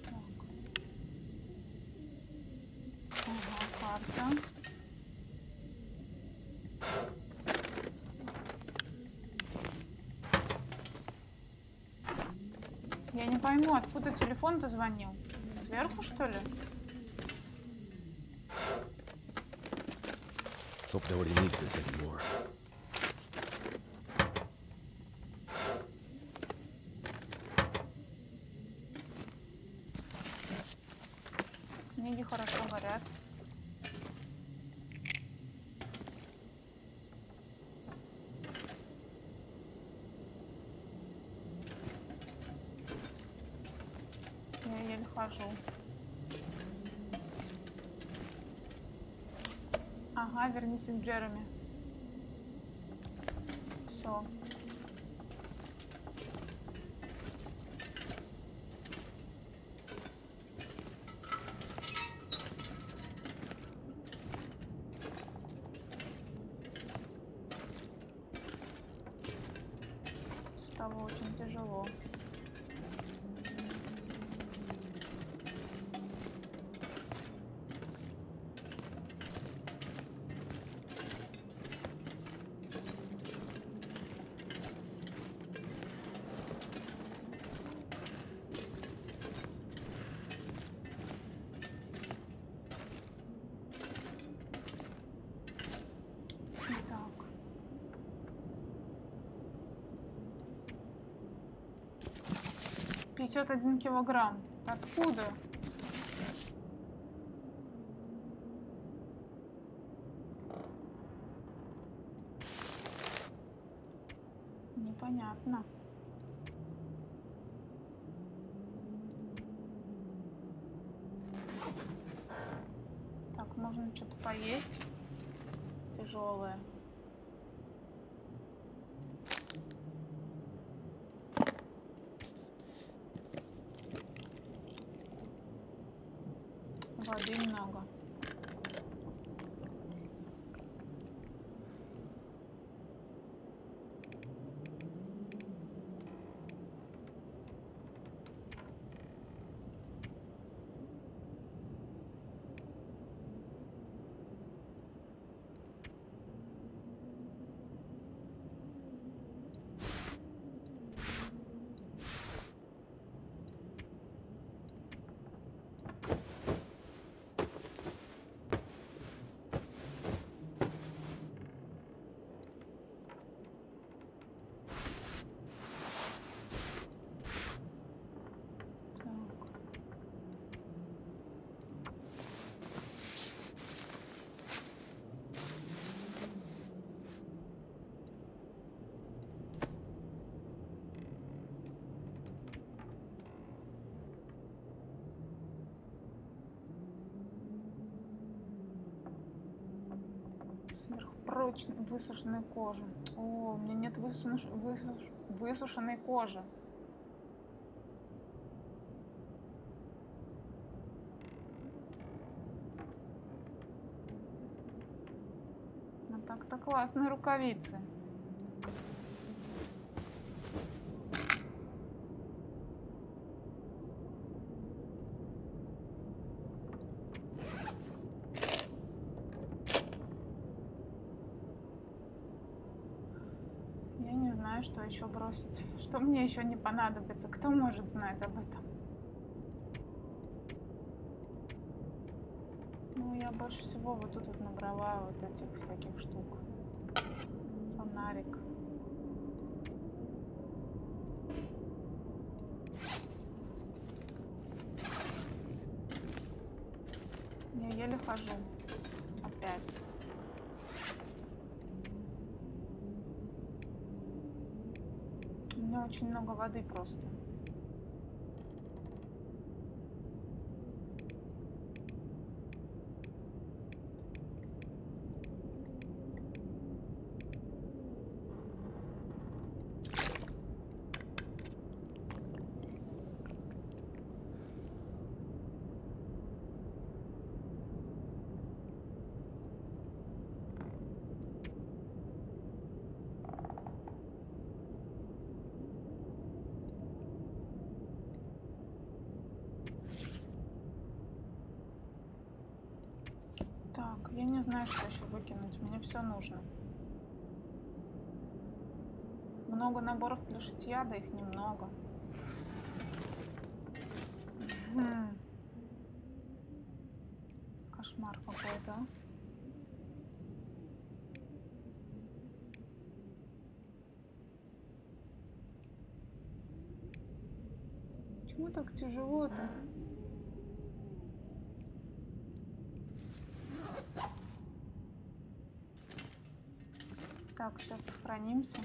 так. Ага, карта. Я не пойму, откуда телефон-то звонил? Сверху, что ли?
Hope nobody needs this anymore.
Книги хорошо горят. Я еле хожу. Ага, вернись к Джереми. 51 килограмм. Откуда? Сверхпрочной высушенной кожи. О, у меня нет высуш- высуш- высушенной кожи. А так-то классные рукавицы. знаю, бросить. Что мне еще не понадобится? Кто может знать об этом? Ну, я больше всего вот тут вот набрала вот этих всяких штук. Фонарик. Я еле хожу. Опять. У меня очень много воды просто. Так, я не знаю, что еще выкинуть. Мне все нужно. Много наборов для шитья, да их немного. Кошмар какой-то. а. Почему так тяжело-то? Так, сейчас сохранимся.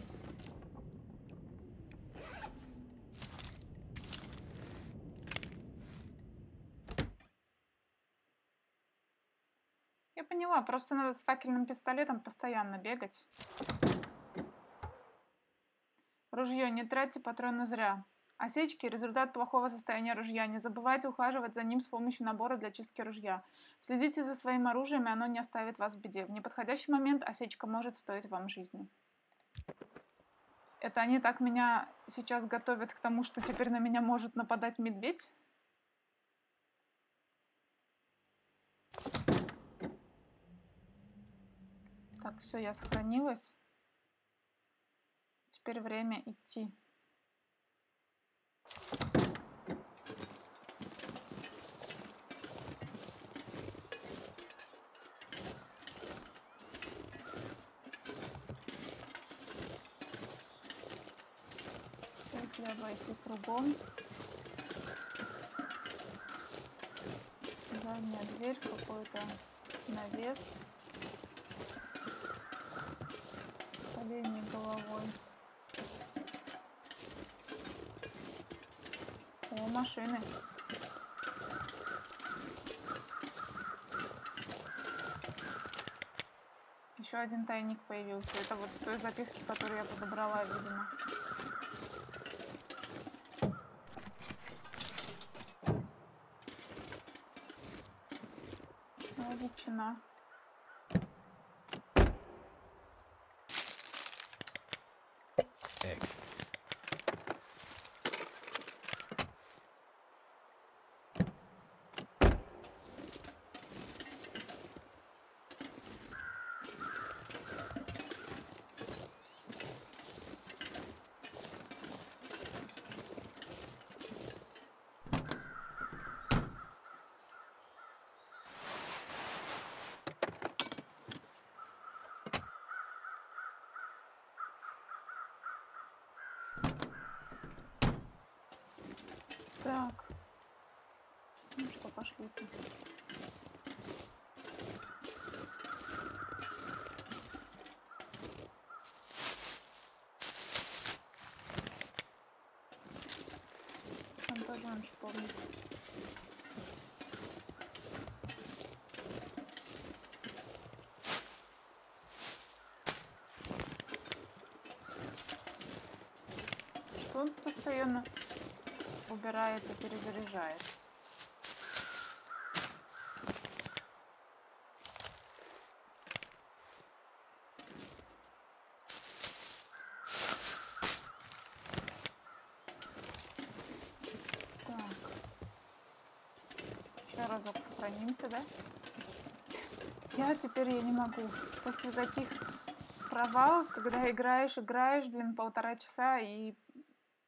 Я поняла, просто надо с факельным пистолетом постоянно бегать. Ружье. Не тратьте патроны зря. Осечки – результат плохого состояния ружья. Не забывайте ухаживать за ним с помощью набора для чистки ружья. Следите за своим оружием, и оно не оставит вас в беде. В неподходящий момент осечка может стоить вам жизни. Это они так меня сейчас готовят к тому, что теперь на меня может нападать медведь? Так, все, я сохранилась. Теперь время идти. Стоит ли обойти кругом? Задняя дверь, какой-то навес. С оленей головой. О, машины. Еще один тайник появился. Это вот в той записке, которую я подобрала, видимо. О, ветчина.
Excellent.
Так. Ну что, пошлите. Он шиповник. Что он постоянно убирает и перезаряжает. Так. Еще разок сохранимся, да? Я теперь я не могу. После таких провал, когда играешь, играешь, блин, полтора часа и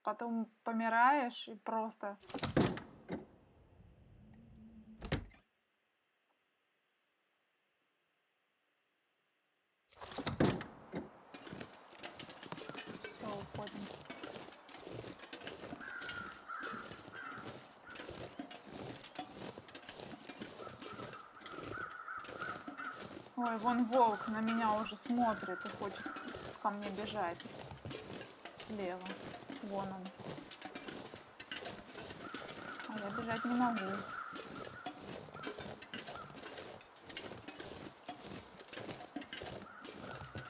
потом помираешь и просто... Все, уходим. Ой, вон волк на меня уже смотрит и хочет ко мне бежать. Слева. Вон он. А я бежать не могу.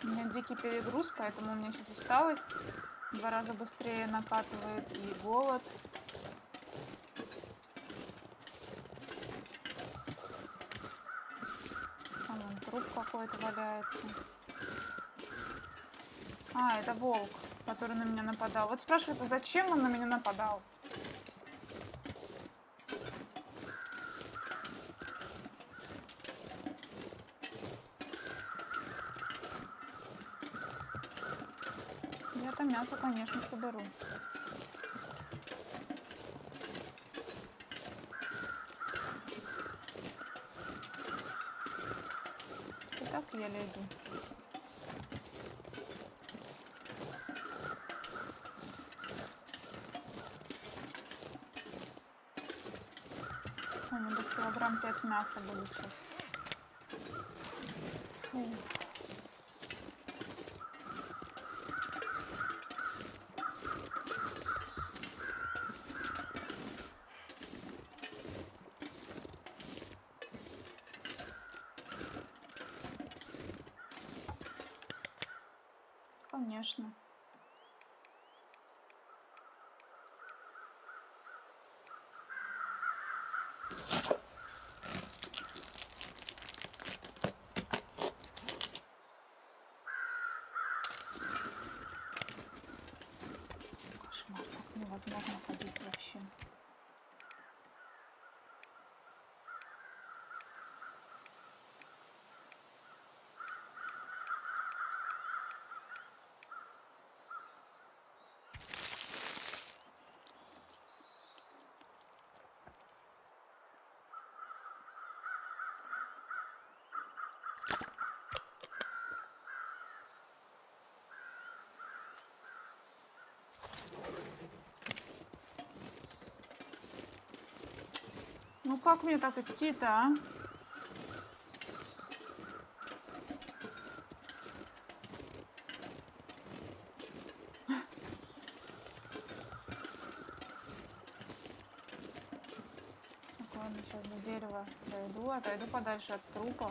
У меня дикий перегруз, поэтому у меня сейчас усталость два раза быстрее накатывает и голод. Там вон труп какой-то валяется. А, это волк, который на меня нападал. Вот спрашивается, зачем он на меня нападал? Я-то мясо, конечно, соберу. И так еле иду. У меня без килограмм 5 мяса будет сейчас. Конечно. Кошмар, так невозможно ходить вообще. Ну как мне так идти-то, а? Так, ладно, сейчас до дерева дойду, отойду подальше от трупа.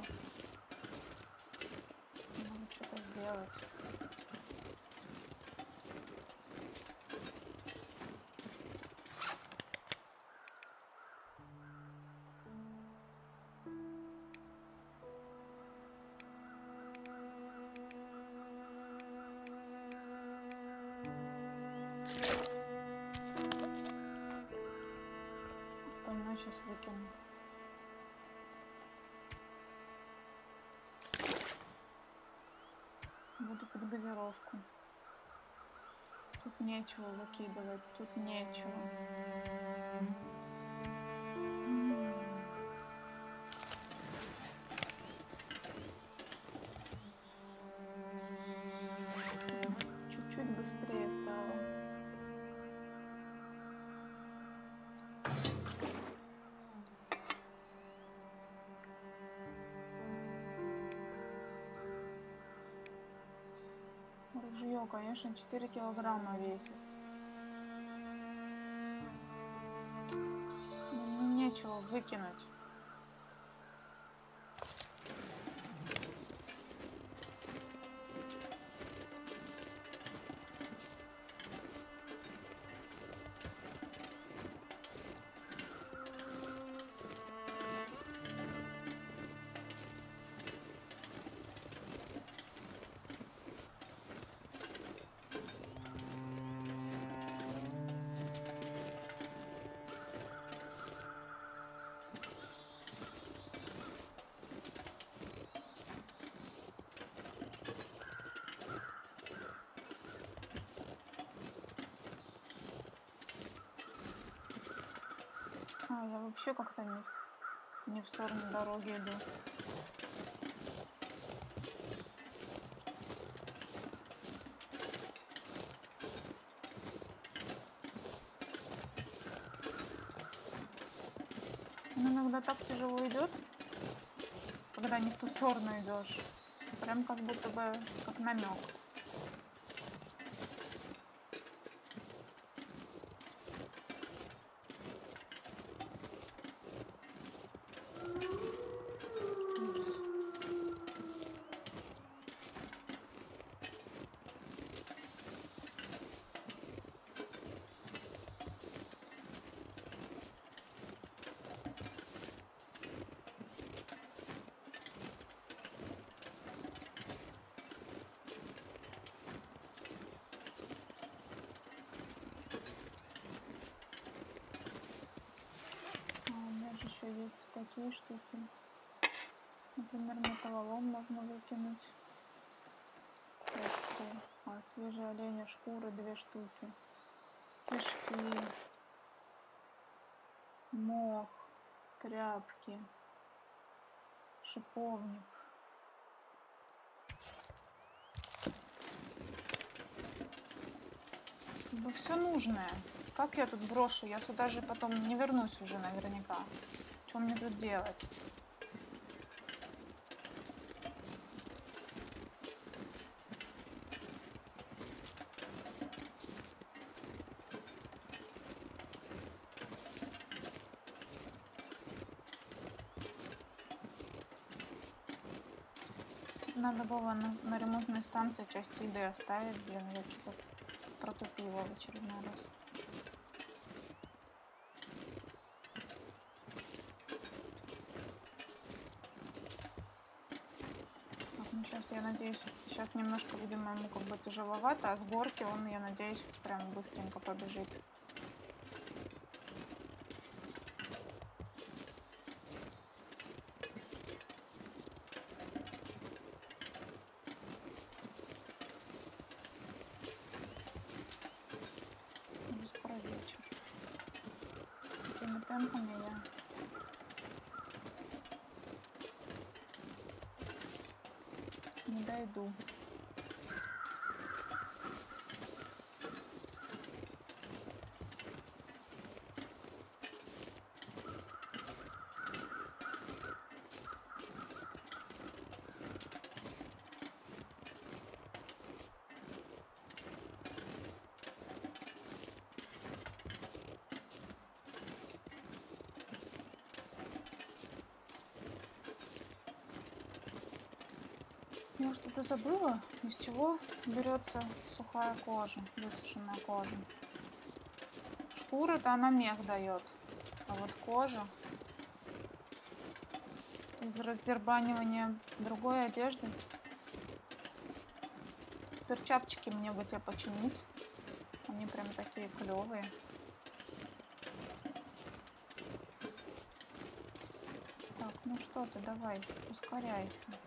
Нечего выкидывать, тут нечего. Чуть-чуть быстрее стало. Ружье, конечно, 4 килограмма весит. Нечего выкинуть. Вообще как-то не, не в сторону дороги иду. Он иногда так тяжело идет, когда не в ту сторону идешь. Прям как будто бы как намек. А, у меня же еще есть такие штуки. Например, металлолом можно выкинуть. Кошку. Свежие оленя шкуры две штуки. Кишки. Мох. Тряпки. Шиповник. Бы все нужное. Как я тут брошу? Я сюда же потом не вернусь уже наверняка. Что мне тут делать? Было на, на ремонтной станции часть еды оставить. Блин, я что-то протупила в очередной раз. Так, ну сейчас, я надеюсь, сейчас немножко, видимо, ему как бы тяжеловато, а с горки он, я надеюсь, прям быстренько побежит. Уже скоро вечер. Такими темпами я не дойду. Я что-то забыла, из чего берется сухая кожа, высушенная кожа. Шкура-то она мех дает, а вот кожа из раздербанивания другой одежды. Перчаточки мне бы тебе починить. Они прям такие клевые. Так, ну что ты, давай, ускоряйся.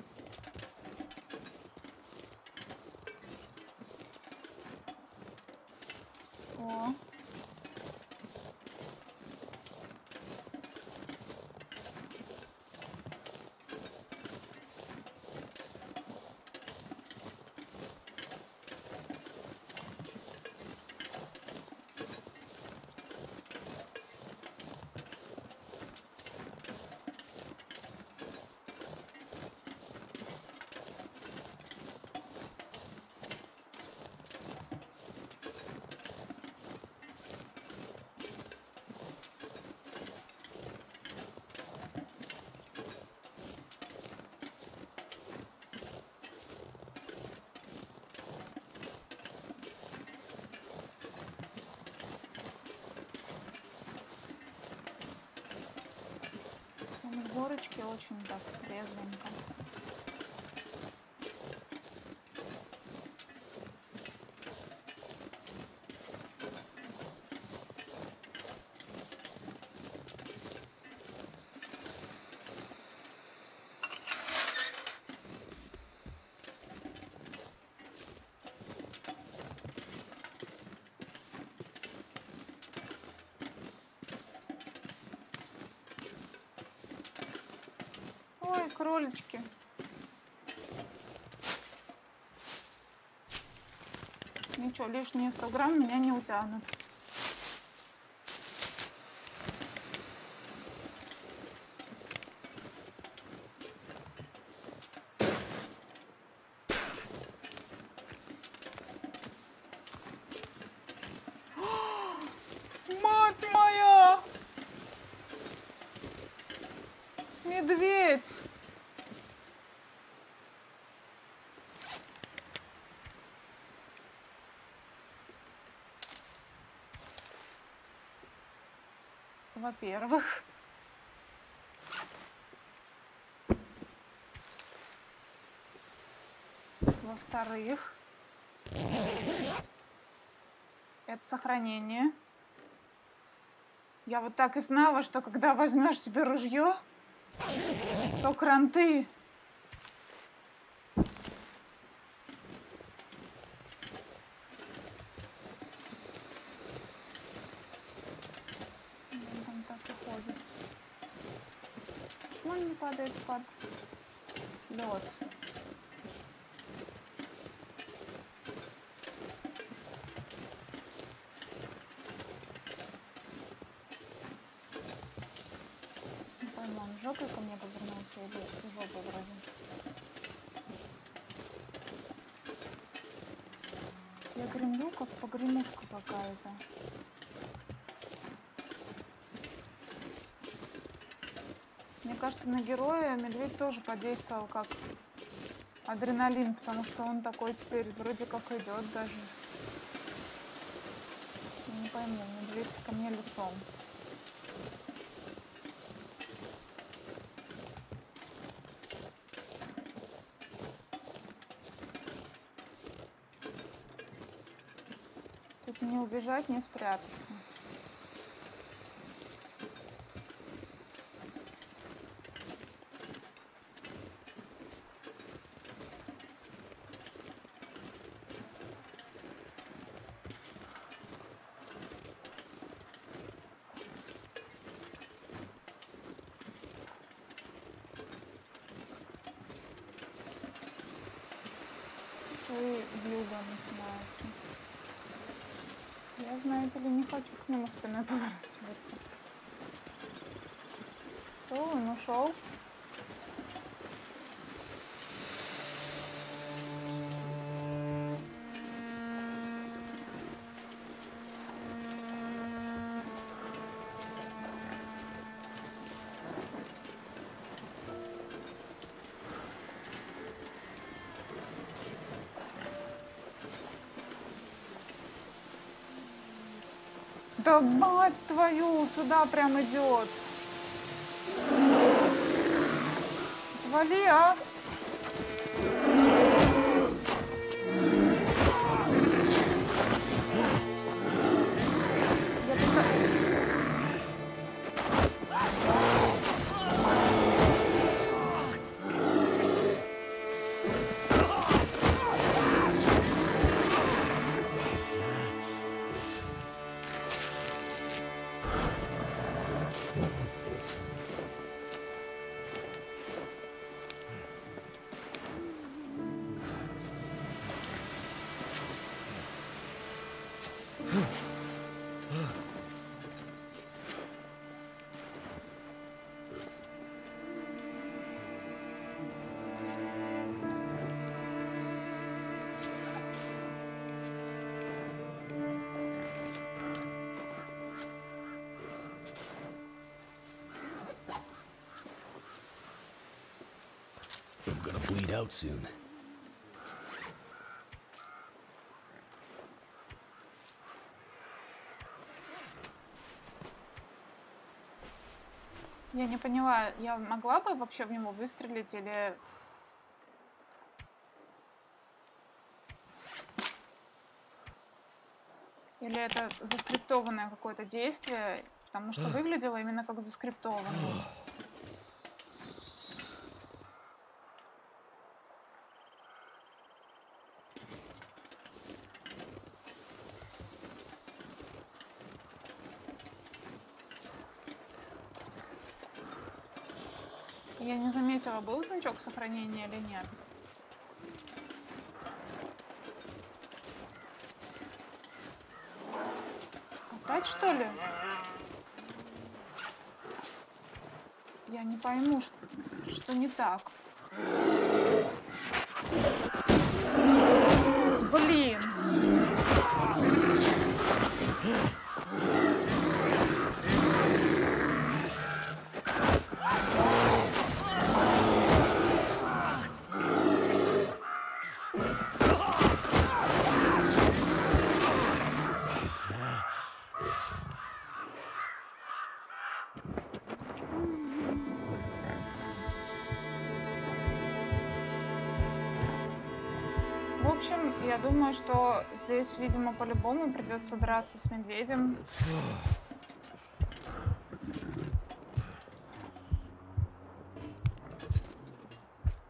Кролички. Ничего, лишние 100 грамм меня не утянут. Мать моя! Медведь! Во-первых, во-вторых, это сохранение. Я вот так и знала, что когда возьмешь себе ружье, то кранты. Он там так и ходит. Почему он не падает под лед? Не пойму, он жопой ко мне повернулся или жопой вроде. Я гремлю, как погремушка какая-то. Кажется, на героя медведь тоже подействовал как адреналин, потому что он такой теперь вроде как идет даже. Не пойму, медведь ко мне лицом. Тут не убежать, не спрятаться. И вьюга начинается. Я, знаете ли, не хочу к нему спиной поворачиваться. Все, он ушел. Да мать твою, сюда прям идет. Отвали, а?
Gonna bleed out soon.
Я не поняла, я могла бы вообще в него выстрелить или... Или это заскриптованное какое-то действие, потому что *gasps* выглядело именно как заскриптованное. Я не заметила, был значок сохранения или нет. Опять что ли? Я не пойму, что, что не так. Думаю, что здесь, видимо, по-любому придется драться с медведем.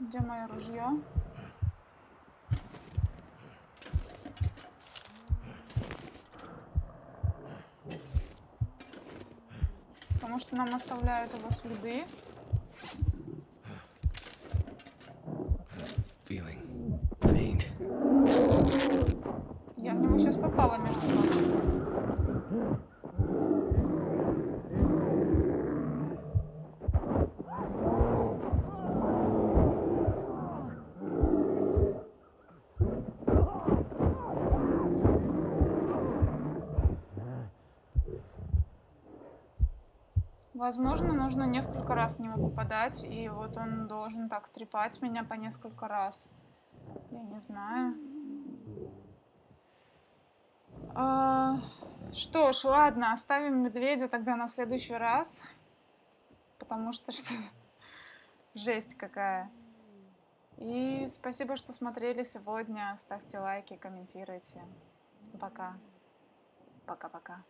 Где мое ружье? Потому что нам оставляют его следы.
Feeling faint.
Я в него сейчас попала, между прочим. Возможно, нужно несколько раз в него попадать, и вот он должен так трепать меня по несколько раз. Я не знаю. А, что ж, ладно, оставим медведя тогда на следующий раз. Потому что что *laughs* жесть какая. И спасибо, что смотрели сегодня. Ставьте лайки, комментируйте. Пока. Пока-пока.